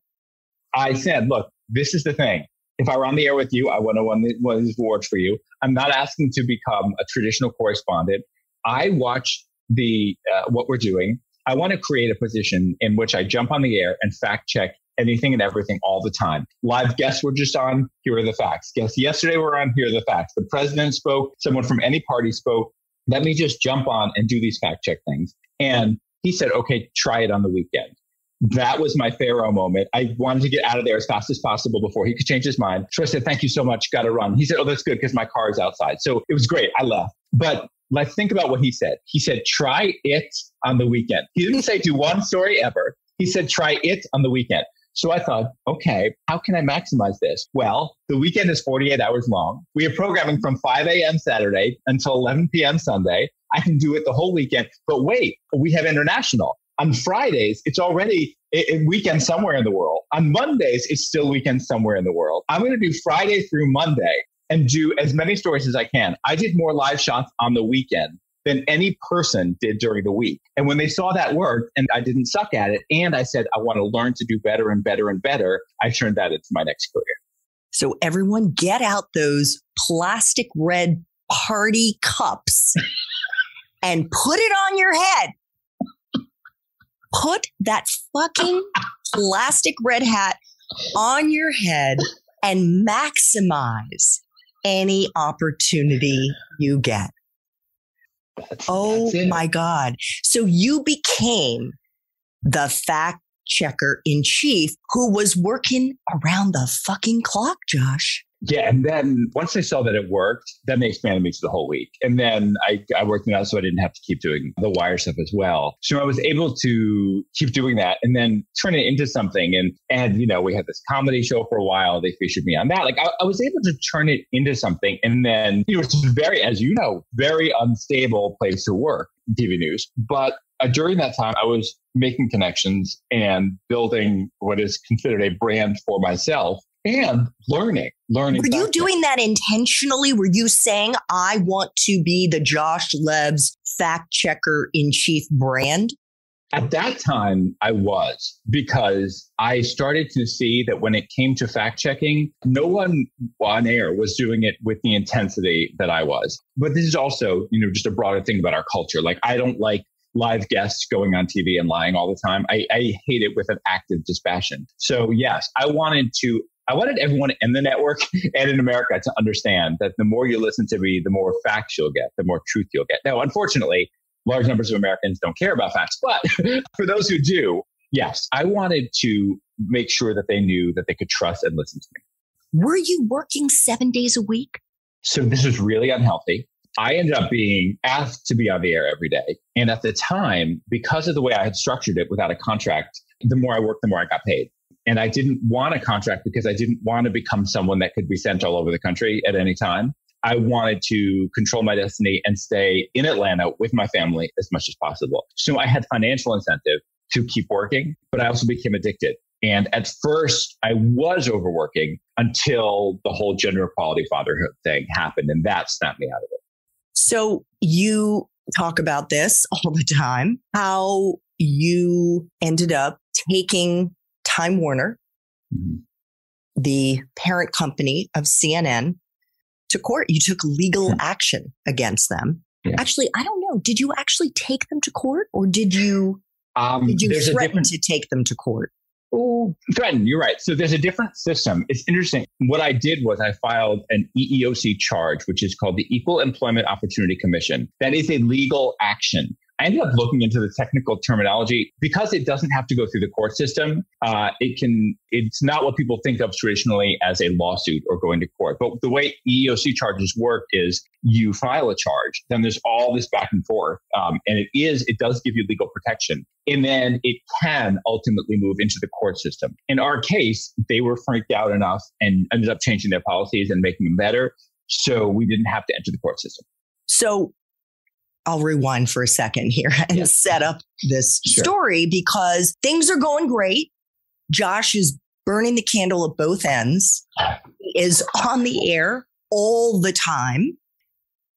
I said, look, this is the thing. If I were on the air with you, I want to win one of these awards for you. I'm not asking to become a traditional correspondent. I watch the uh, what we're doing. I want to create a position in which I jump on the air and fact check anything and everything all the time. Live guests were just on, here are the facts. Guests yesterday were on, here are the facts. The president spoke, someone from any party spoke. Let me just jump on and do these fact check things. And he said, okay, try it on the weekend. That was my Pharaoh moment. I wanted to get out of there as fast as possible before he could change his mind. So I said, thank you so much. Got to run. He said, oh, that's good because my car is outside. So it was great. I left. But let's think about what he said. He said, try it on the weekend. He didn't say do one story ever. He said, try it on the weekend. So I thought, okay, how can I maximize this? Well, the weekend is 48 hours long. We are programming from 5 a.m. Saturday until 11 p.m. Sunday. I can do it the whole weekend. But wait, we have international. On Fridays, it's already a weekend somewhere in the world. On Mondays, it's still weekend somewhere in the world. I'm going to do Friday through Monday and do as many stories as I can. I did more live shots on the weekend than any person did during the week. And when they saw that work and I didn't suck at it, and I said, I want to learn to do better and better and better, I turned that into my next career. So everyone get out those plastic red party cups and put it on your head. Put that fucking plastic red hat on your head and maximize any opportunity you get. That's, oh that's my God. So you became the fact checker in chief who was working around the fucking clock, Josh. Yeah, and then once they saw that it worked, then they expanded me to the whole week. And then I, I worked it out so I didn't have to keep doing the wire stuff as well. So I was able to keep doing that and then turn it into something. And and you know, we had this comedy show for a while. They featured me on that. Like I, I was able to turn it into something. And then you know, it's very, as you know, very unstable place to work, TV news. But uh, during that time, I was making connections and building what is considered a brand for myself and learning, learning. Were you doing that intentionally? Were you saying, I want to be the Josh Levs fact checker in chief brand? At that time, I was because I started to see that when it came to fact checking, no one on air was doing it with the intensity that I was. But this is also, you know, just a broader thing about our culture. Like, I don't like live guests going on TV and lying all the time. I, I hate it with an active dispassion. So yes, I wanted to I wanted everyone in the network and in America to understand that the more you listen to me, the more facts you'll get, the more truth you'll get. Now, unfortunately, large numbers of Americans don't care about facts, but for those who do, yes, I wanted to make sure that they knew that they could trust and listen to me. Were you working seven days a week? So this was really unhealthy. I ended up being asked to be on the air every day. And at the time, because of the way I had structured it without a contract, the more I worked, the more I got paid. And I didn't want a contract because I didn't want to become someone that could be sent all over the country at any time. I wanted to control my destiny and stay in Atlanta with my family as much as possible. So I had financial incentive to keep working, but I also became addicted. And at first, I was overworking until the whole gender equality fatherhood thing happened, and that snapped me out of it. So you talk about this all the time, how you ended up taking Time Warner, mm-hmm. the parent company of CNN, to court. You took legal action against them. Yeah. Actually, I don't know. Did you actually take them to court or did you, um, did you threaten to take them to court? Oh, threaten. You're right. So there's a different system. It's interesting. What I did was I filed an EEOC charge, which is called the Equal Employment Opportunity Commission. That is a legal action. I ended up looking into the technical terminology because it doesn't have to go through the court system. Uh, it can. It's not what people think of traditionally as a lawsuit or going to court. But the way EEOC charges work is you file a charge, then there's all this back and forth, um, and it is it does give you legal protection, and then it can ultimately move into the court system. In our case, they were freaked out enough and ended up changing their policies and making them better, so we didn't have to enter the court system. So I'll rewind for a second here and set up this sure. story because things are going great. Josh is burning the candle at both ends, he is on the air all the time.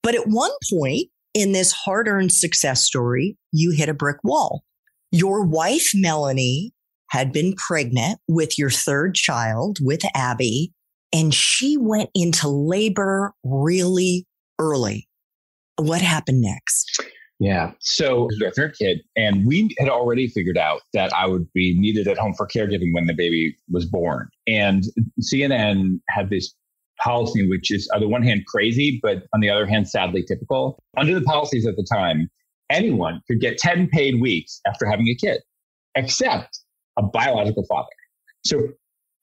But at one point in this hard earned success story, you hit a brick wall. Your wife, Melanie, had been pregnant with your third child, with Abby, and she went into labor really early what happened next? Yeah. So our third kid, and we had already figured out that I would be needed at home for caregiving when the baby was born. And CNN had this policy, which is on the one hand crazy, but on the other hand, sadly typical. Under the policies at the time, anyone could get 10 paid weeks after having a kid, except a biological father. So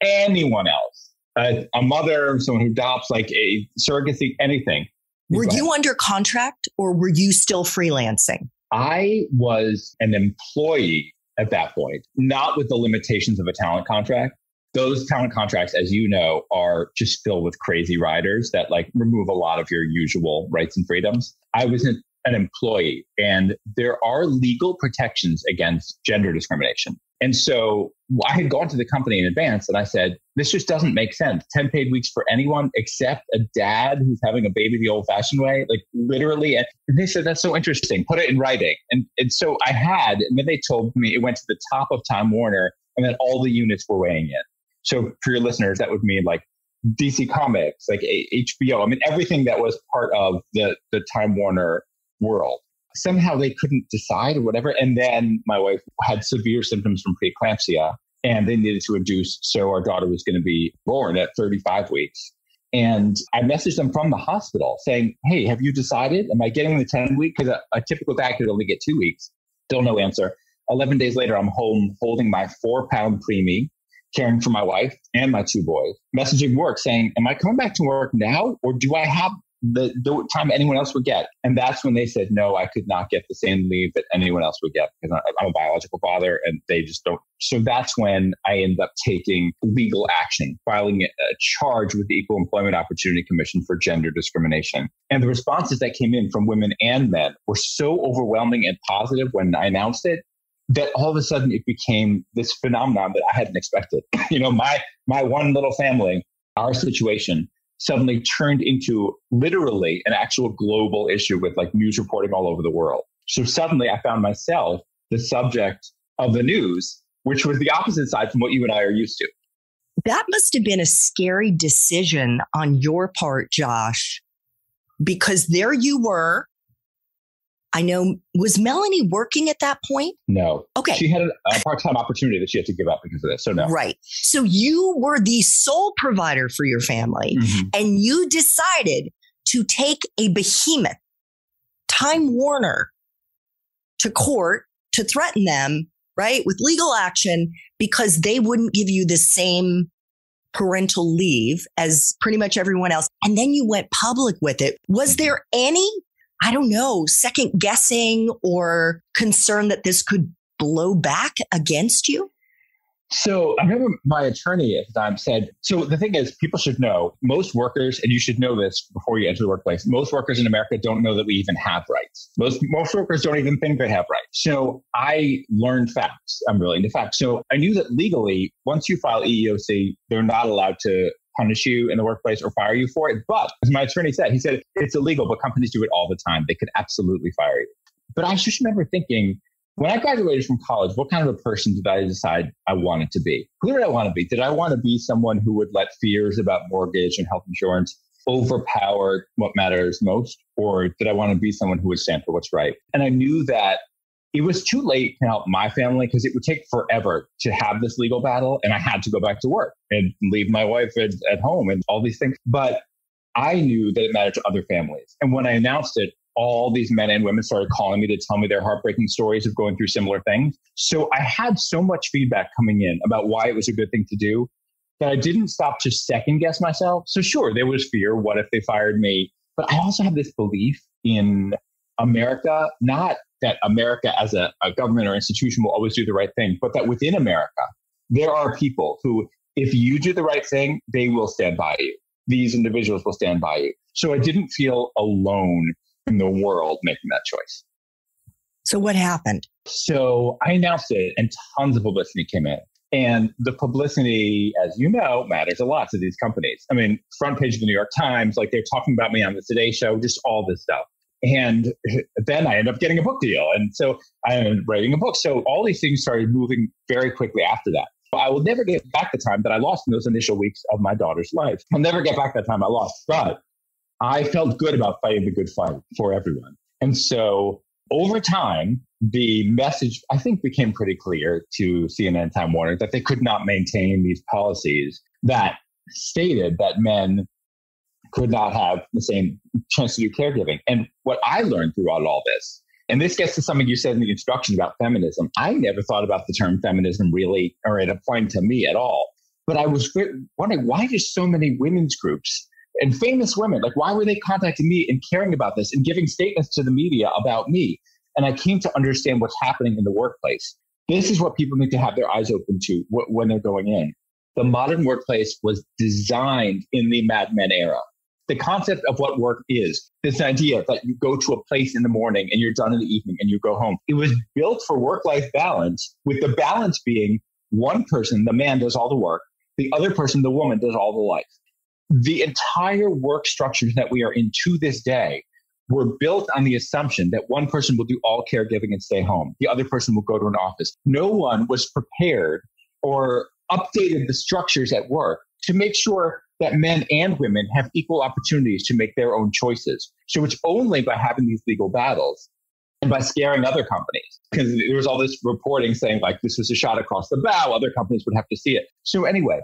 anyone else, a, a mother, someone who adopts, like a surrogacy, anything, were you under contract or were you still freelancing? I was an employee at that point, not with the limitations of a talent contract. Those talent contracts, as you know, are just filled with crazy riders that like remove a lot of your usual rights and freedoms. I was an, an employee and there are legal protections against gender discrimination. And so I had gone to the company in advance and I said, this just doesn't make sense. 10 paid weeks for anyone except a dad who's having a baby the old fashioned way, like literally. And they said, that's so interesting. Put it in writing. And, and so I had, and then they told me it went to the top of Time Warner and then all the units were weighing in. So for your listeners, that would mean like DC Comics, like HBO. I mean, everything that was part of the, the Time Warner world somehow they couldn't decide or whatever. And then my wife had severe symptoms from preeclampsia and they needed to induce. So our daughter was going to be born at 35 weeks. And I messaged them from the hospital saying, Hey, have you decided? Am I getting the 10 week? Because a, a, typical dad could only get two weeks. Still no answer. 11 days later, I'm home holding my four pound preemie, caring for my wife and my two boys, messaging work saying, Am I coming back to work now or do I have the, the time anyone else would get. And that's when they said, no, I could not get the same leave that anyone else would get because I'm a biological father and they just don't. So that's when I ended up taking legal action, filing a charge with the Equal Employment Opportunity Commission for gender discrimination. And the responses that came in from women and men were so overwhelming and positive when I announced it that all of a sudden it became this phenomenon that I hadn't expected. you know, my my one little family, our situation suddenly turned into literally an actual global issue with like news reporting all over the world. So suddenly I found myself the subject of the news, which was the opposite side from what you and I are used to. That must have been a scary decision on your part, Josh, because there you were I know, was Melanie working at that point? No. Okay. She had a, part time opportunity that she had to give up because of this. So, no. Right. So, you were the sole provider for your family, mm-hmm. and you decided to take a behemoth, Time Warner, to court to threaten them, right, with legal action because they wouldn't give you the same parental leave as pretty much everyone else. And then you went public with it. Was there any I don't know, second guessing or concern that this could blow back against you? So I remember my attorney at the time said, so the thing is, people should know most workers, and you should know this before you enter the workplace, most workers in America don't know that we even have rights. Most, most workers don't even think they have rights. So I learned facts. I'm really into facts. So I knew that legally, once you file EEOC, they're not allowed to punish you in the workplace or fire you for it. But as my attorney said, he said it's illegal, but companies do it all the time. They could absolutely fire you. But I just remember thinking, when I graduated from college, what kind of a person did I decide I wanted to be? Who did I want to be? Did I want to be someone who would let fears about mortgage and health insurance overpower what matters most? Or did I want to be someone who would stand for what's right? And I knew that it was too late to help my family because it would take forever to have this legal battle. And I had to go back to work and leave my wife at, at home and all these things. But I knew that it mattered to other families. And when I announced it, all these men and women started calling me to tell me their heartbreaking stories of going through similar things. So I had so much feedback coming in about why it was a good thing to do that I didn't stop to second guess myself. So sure, there was fear. What if they fired me? But I also have this belief in America, not that America as a, a government or institution will always do the right thing, but that within America, there are people who, if you do the right thing, they will stand by you. These individuals will stand by you. So I didn't feel alone in the world making that choice. So what happened? So I announced it and tons of publicity came in. And the publicity, as you know, matters a lot to these companies. I mean, front page of the New York Times, like they're talking about me on the Today Show, just all this stuff. And then I end up getting a book deal. And so I am writing a book. So all these things started moving very quickly after that. I will never get back the time that I lost in those initial weeks of my daughter's life. I'll never get back that time I lost. But I felt good about fighting the good fight for everyone. And so over time, the message, I think, became pretty clear to CNN Time Warner that they could not maintain these policies that stated that men could not have the same chance to do caregiving. And what I learned throughout all this, and this gets to something you said in the introduction about feminism. I never thought about the term feminism really, or it applied to me at all. But I was wondering why do so many women's groups and famous women, like why were they contacting me and caring about this and giving statements to the media about me? And I came to understand what's happening in the workplace. This is what people need to have their eyes open to when they're going in. The modern workplace was designed in the Mad Men era the concept of what work is, this idea that you go to a place in the morning and you're done in the evening and you go home. It was built for work life balance, with the balance being one person, the man, does all the work, the other person, the woman, does all the life. The entire work structures that we are in to this day were built on the assumption that one person will do all caregiving and stay home. The other person will go to an office. No one was prepared or updated the structures at work to make sure that men and women have equal opportunities to make their own choices. So it's only by having these legal battles and by scaring other companies, because there was all this reporting saying like this was a shot across the bow, other companies would have to see it. So anyway,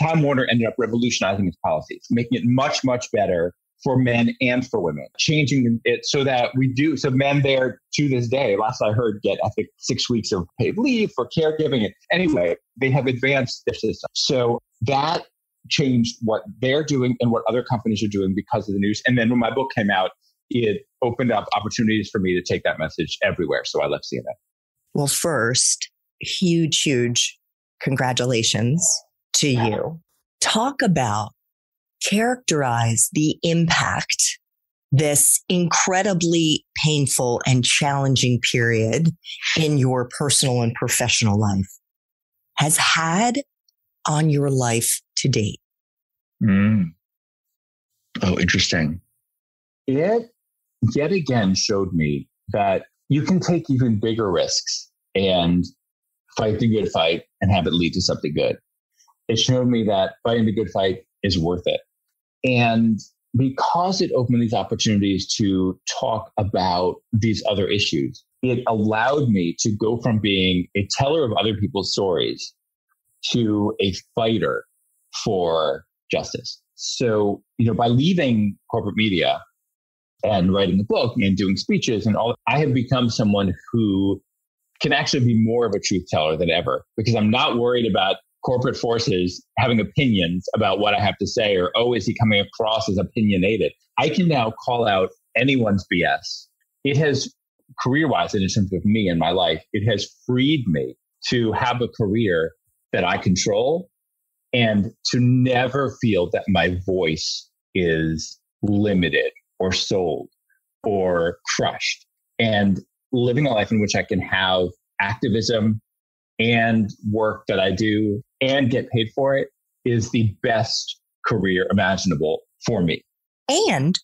Time Warner ended up revolutionizing its policies, making it much, much better for men and for women, changing it so that we do. So men there to this day, last I heard, get I think six weeks of paid leave for caregiving. And anyway, they have advanced their system. So that changed what they're doing and what other companies are doing because of the news. And then when my book came out, it opened up opportunities for me to take that message everywhere. So I left CNN. Well, first, huge, huge congratulations to you. Talk about, characterize the impact this incredibly painful and challenging period in your personal and professional life has had on your life to date? Mm. Oh, interesting. It yet again showed me that you can take even bigger risks and fight the good fight and have it lead to something good. It showed me that fighting the good fight is worth it. And because it opened these opportunities to talk about these other issues, it allowed me to go from being a teller of other people's stories to a fighter for justice. So, you know, by leaving corporate media and writing a book and doing speeches and all, I have become someone who can actually be more of a truth teller than ever because I'm not worried about corporate forces having opinions about what I have to say or, oh, is he coming across as opinionated? I can now call out anyone's BS. It has, career wise, in terms of me and my life, it has freed me to have a career that I control and to never feel that my voice is limited or sold or crushed. And living a life in which I can have activism and work that I do and get paid for it is the best career imaginable for me. And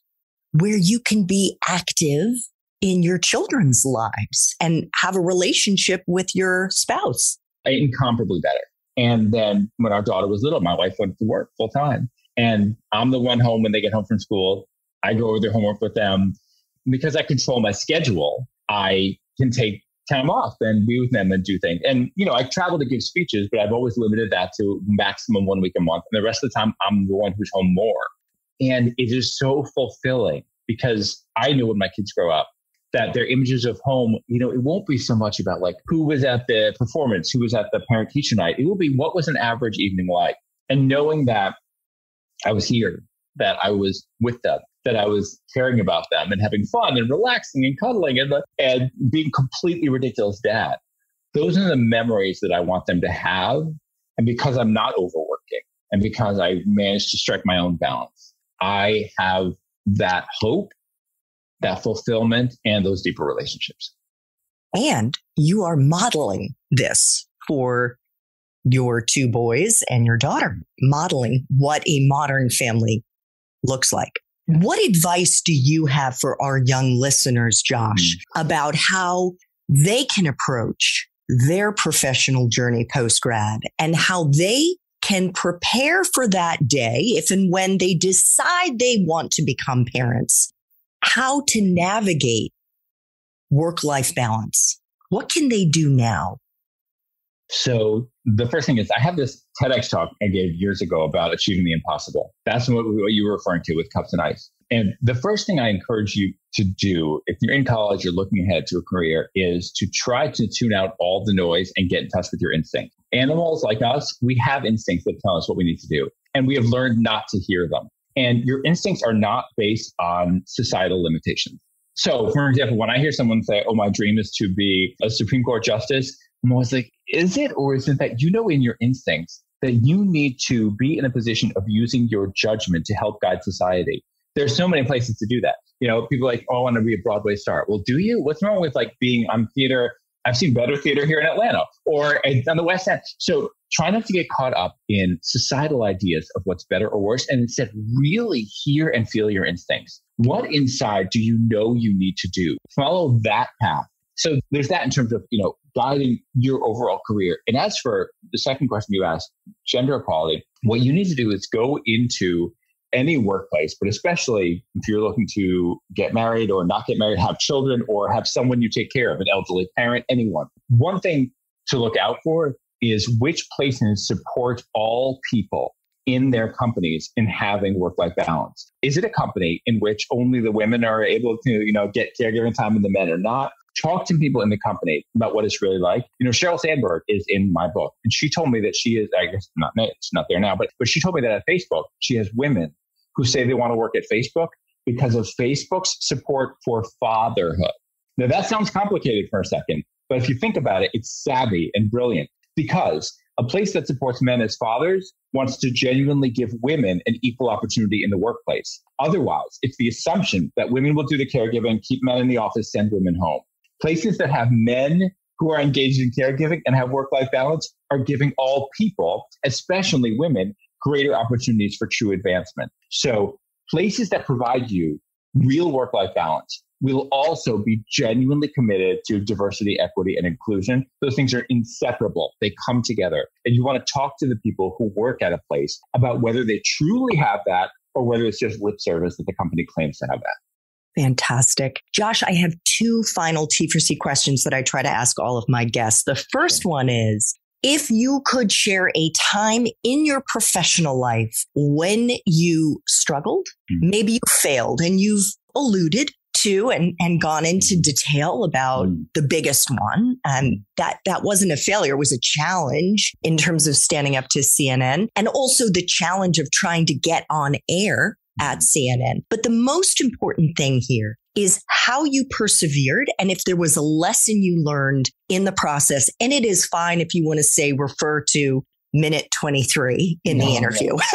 where you can be active in your children's lives and have a relationship with your spouse. Incomparably better. And then when our daughter was little, my wife went to work full time. And I'm the one home when they get home from school. I go over their homework with them. Because I control my schedule, I can take time off and be with them and do things. And, you know, I travel to give speeches, but I've always limited that to maximum one week a month. And the rest of the time, I'm the one who's home more. And it is so fulfilling because I know when my kids grow up that their images of home, you know, it won't be so much about like who was at the performance, who was at the parent teacher night. It will be what was an average evening like. And knowing that I was here, that I was with them, that I was caring about them and having fun and relaxing and cuddling and, and being completely ridiculous dad. Those are the memories that I want them to have. And because I'm not overworking and because I managed to strike my own balance, I have that hope, that fulfillment, and those deeper relationships. And you are modeling this for your two boys and your daughter, modeling what a modern family looks like. What advice do you have for our young listeners, Josh, mm. about how they can approach their professional journey post grad and how they can prepare for that day if and when they decide they want to become parents, how to navigate work life balance? What can they do now? So the first thing is I have this TEDx talk I gave years ago about achieving the impossible. That's what, what you were referring to with cups and ice. And the first thing I encourage you to do if you're in college, you're looking ahead to a career is to try to tune out all the noise and get in touch with your instinct. Animals like us, we have instincts that tell us what we need to do, and we have learned not to hear them. And your instincts are not based on societal limitations. So, for example, when I hear someone say, Oh, my dream is to be a Supreme Court justice, I'm always like, is it or is it that you know in your instincts that you need to be in a position of using your judgment to help guide society? There's so many places to do that. You know, people like, oh, I want to be a Broadway star. Well, do you? What's wrong with like being on theater? I've seen better theater here in Atlanta or on the West End. So try not to get caught up in societal ideas of what's better or worse, and instead really hear and feel your instincts. What inside do you know you need to do? Follow that path so there's that in terms of, you know, guiding your overall career. And as for the second question you asked, gender equality, what you need to do is go into any workplace, but especially if you're looking to get married or not get married, have children, or have someone you take care of, an elderly parent, anyone. One thing to look out for is which places support all people in their companies in having work-life balance? Is it a company in which only the women are able to, you know, get caregiving time and the men are not? Talk to people in the company about what it's really like. You know, Sheryl Sandberg is in my book, and she told me that she is, I guess not, it's not there now, but but she told me that at Facebook, she has women who say they want to work at Facebook because of Facebook's support for fatherhood. Now that sounds complicated for a second, but if you think about it, it's savvy and brilliant because a place that supports men as fathers wants to genuinely give women an equal opportunity in the workplace. Otherwise, it's the assumption that women will do the caregiving, keep men in the office, send women home. Places that have men who are engaged in caregiving and have work life balance are giving all people, especially women, greater opportunities for true advancement. So, places that provide you real work life balance will also be genuinely committed to diversity, equity, and inclusion. Those things are inseparable. They come together. And you want to talk to the people who work at a place about whether they truly have that or whether it's just lip service that the company claims to have that. Fantastic. Josh, I have two final T4C questions that I try to ask all of my guests. The first one is if you could share a time in your professional life when you struggled, mm-hmm. maybe you failed and you've alluded to and, and gone into detail about mm. the biggest one. Um, that, that wasn't a failure, it was a challenge in terms of standing up to CNN and also the challenge of trying to get on air at CNN. But the most important thing here is how you persevered and if there was a lesson you learned in the process. And it is fine if you want to say refer to minute 23 in no, the interview.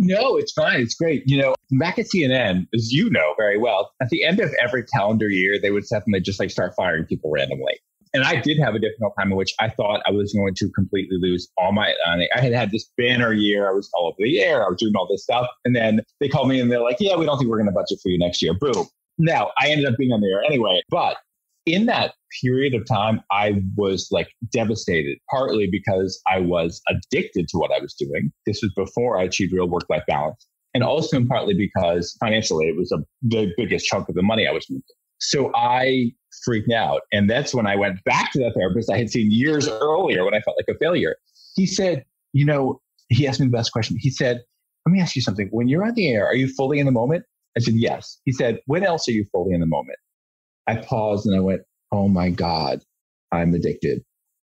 No, it's fine. It's great. You know, back at CNN, as you know very well, at the end of every calendar year, they would suddenly just like start firing people randomly. And I did have a difficult time in which I thought I was going to completely lose all my money. I had had this banner year. I was all over the air. I was doing all this stuff. And then they called me and they're like, yeah, we don't think we're going to budget for you next year. Boom. Now I ended up being on the air anyway. But in that period of time, I was like devastated, partly because I was addicted to what I was doing. This was before I achieved real work life balance. And also partly because financially it was a, the biggest chunk of the money I was making. So I freaked out. And that's when I went back to that therapist I had seen years earlier when I felt like a failure. He said, you know, he asked me the best question. He said, let me ask you something. When you're on the air, are you fully in the moment? I said, yes. He said, when else are you fully in the moment? I paused and I went, oh my God, I'm addicted.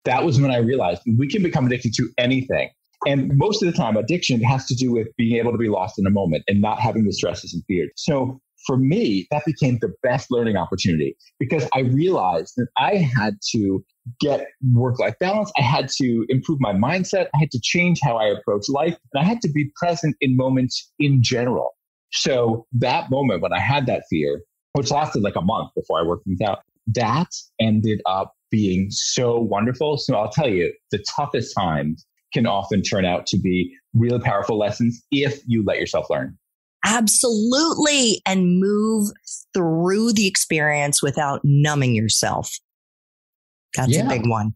That was when I realized we can become addicted to anything. And most of the time, addiction has to do with being able to be lost in a moment and not having the stresses and fears. So for me, that became the best learning opportunity because I realized that I had to get work life balance. I had to improve my mindset. I had to change how I approach life. And I had to be present in moments in general. So that moment when I had that fear, which lasted like a month before I worked things out. That ended up being so wonderful. So I'll tell you, the toughest times can often turn out to be really powerful lessons if you let yourself learn. Absolutely. And move through the experience without numbing yourself. That's yeah. a big one.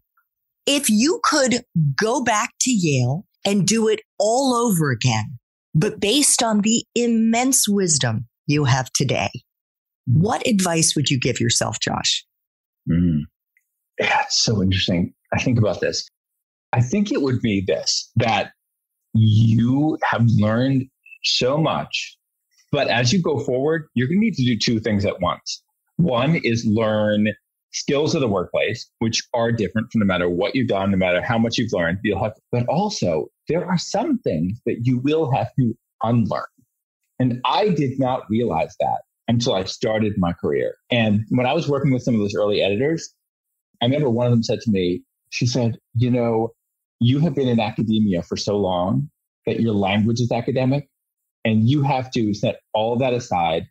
If you could go back to Yale and do it all over again, but based on the immense wisdom you have today, what advice would you give yourself, Josh? Mm. Yeah, it's so interesting. I think about this. I think it would be this that you have learned so much, but as you go forward, you're going to need to do two things at once. One is learn skills of the workplace, which are different from no matter what you've done, no matter how much you've learned. You'll have, but also there are some things that you will have to unlearn. And I did not realize that until I started my career. And when I was working with some of those early editors, I remember one of them said to me, she said, You know, you have been in academia for so long that your language is academic, and you have to set all that aside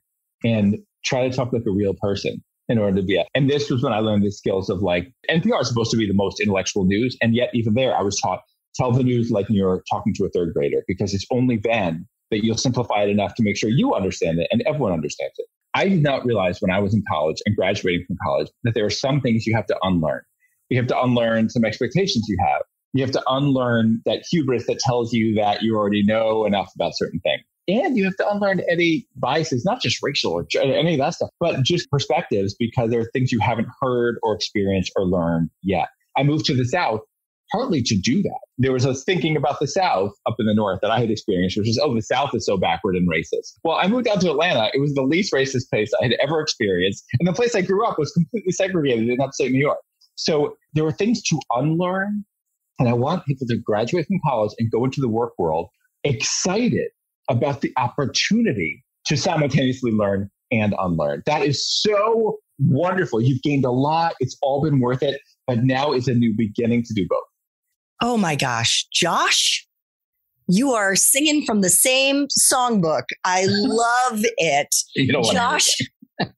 and try to talk like a real person in order to be a. And this was when I learned the skills of like NPR is supposed to be the most intellectual news. And yet, even there, I was taught tell the news like you're talking to a third grader because it's only then that you'll simplify it enough to make sure you understand it and everyone understands it. I did not realize when I was in college and graduating from college that there are some things you have to unlearn. You have to unlearn some expectations you have. You have to unlearn that hubris that tells you that you already know enough about certain things. And you have to unlearn any biases, not just racial or any of that stuff, but just perspectives because there are things you haven't heard or experienced or learned yet. I moved to the South partly to do that. There was a thinking about the South up in the North that I had experienced, which is, oh, the South is so backward and racist. Well, I moved out to Atlanta. It was the least racist place I had ever experienced. And the place I grew up was completely segregated in upstate New York. So there were things to unlearn. And I want people to graduate from college and go into the work world excited about the opportunity to simultaneously learn and unlearn. That is so wonderful. You've gained a lot. It's all been worth it. But now is a new beginning to do both. Oh my gosh. Josh, you are singing from the same songbook. I love it. Josh.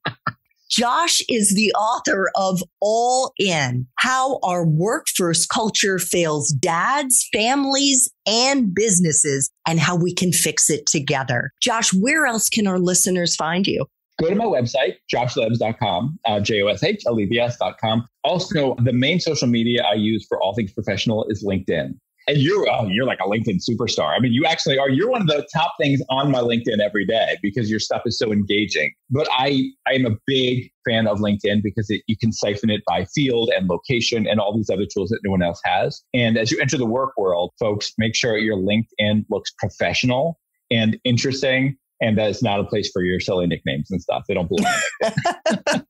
Josh is the author of All In How Our Work First Culture Fails Dads, Families, and Businesses, and How We Can Fix It Together. Josh, where else can our listeners find you? Go to my website, joshlevs.com, uh, J-O-S-H-L-E-V-S.com. Also, the main social media I use for all things professional is LinkedIn. And you're oh, you're like a LinkedIn superstar. I mean, you actually are. You're one of the top things on my LinkedIn every day because your stuff is so engaging. But I I am a big fan of LinkedIn because it, you can siphon it by field and location and all these other tools that no one else has. And as you enter the work world, folks, make sure your LinkedIn looks professional and interesting and that it's not a place for your silly nicknames and stuff. They don't belong.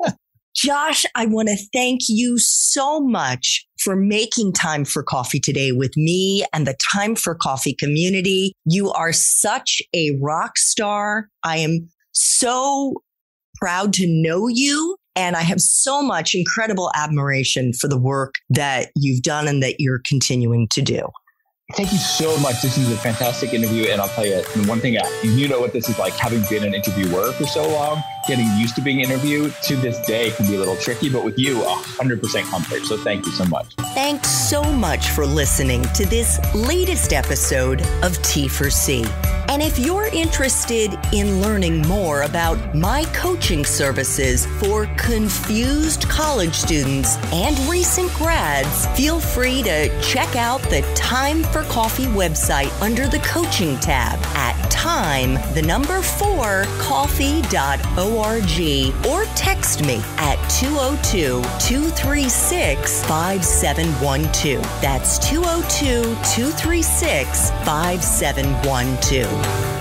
Josh, I want to thank you so much for making time for coffee today with me and the Time for Coffee community. You are such a rock star. I am so proud to know you. And I have so much incredible admiration for the work that you've done and that you're continuing to do. Thank you so much. This is a fantastic interview. And I'll tell you one thing, you know what this is like having been an interviewer for so long getting used to being interviewed to this day can be a little tricky, but with you, 100% comfort. So thank you so much. Thanks so much for listening to this latest episode of T4C. And if you're interested in learning more about my coaching services for confused college students and recent grads, feel free to check out the Time for Coffee website under the coaching tab at time, the number four, coffee.org or text me at 202 236 5712. That's 202 236 5712.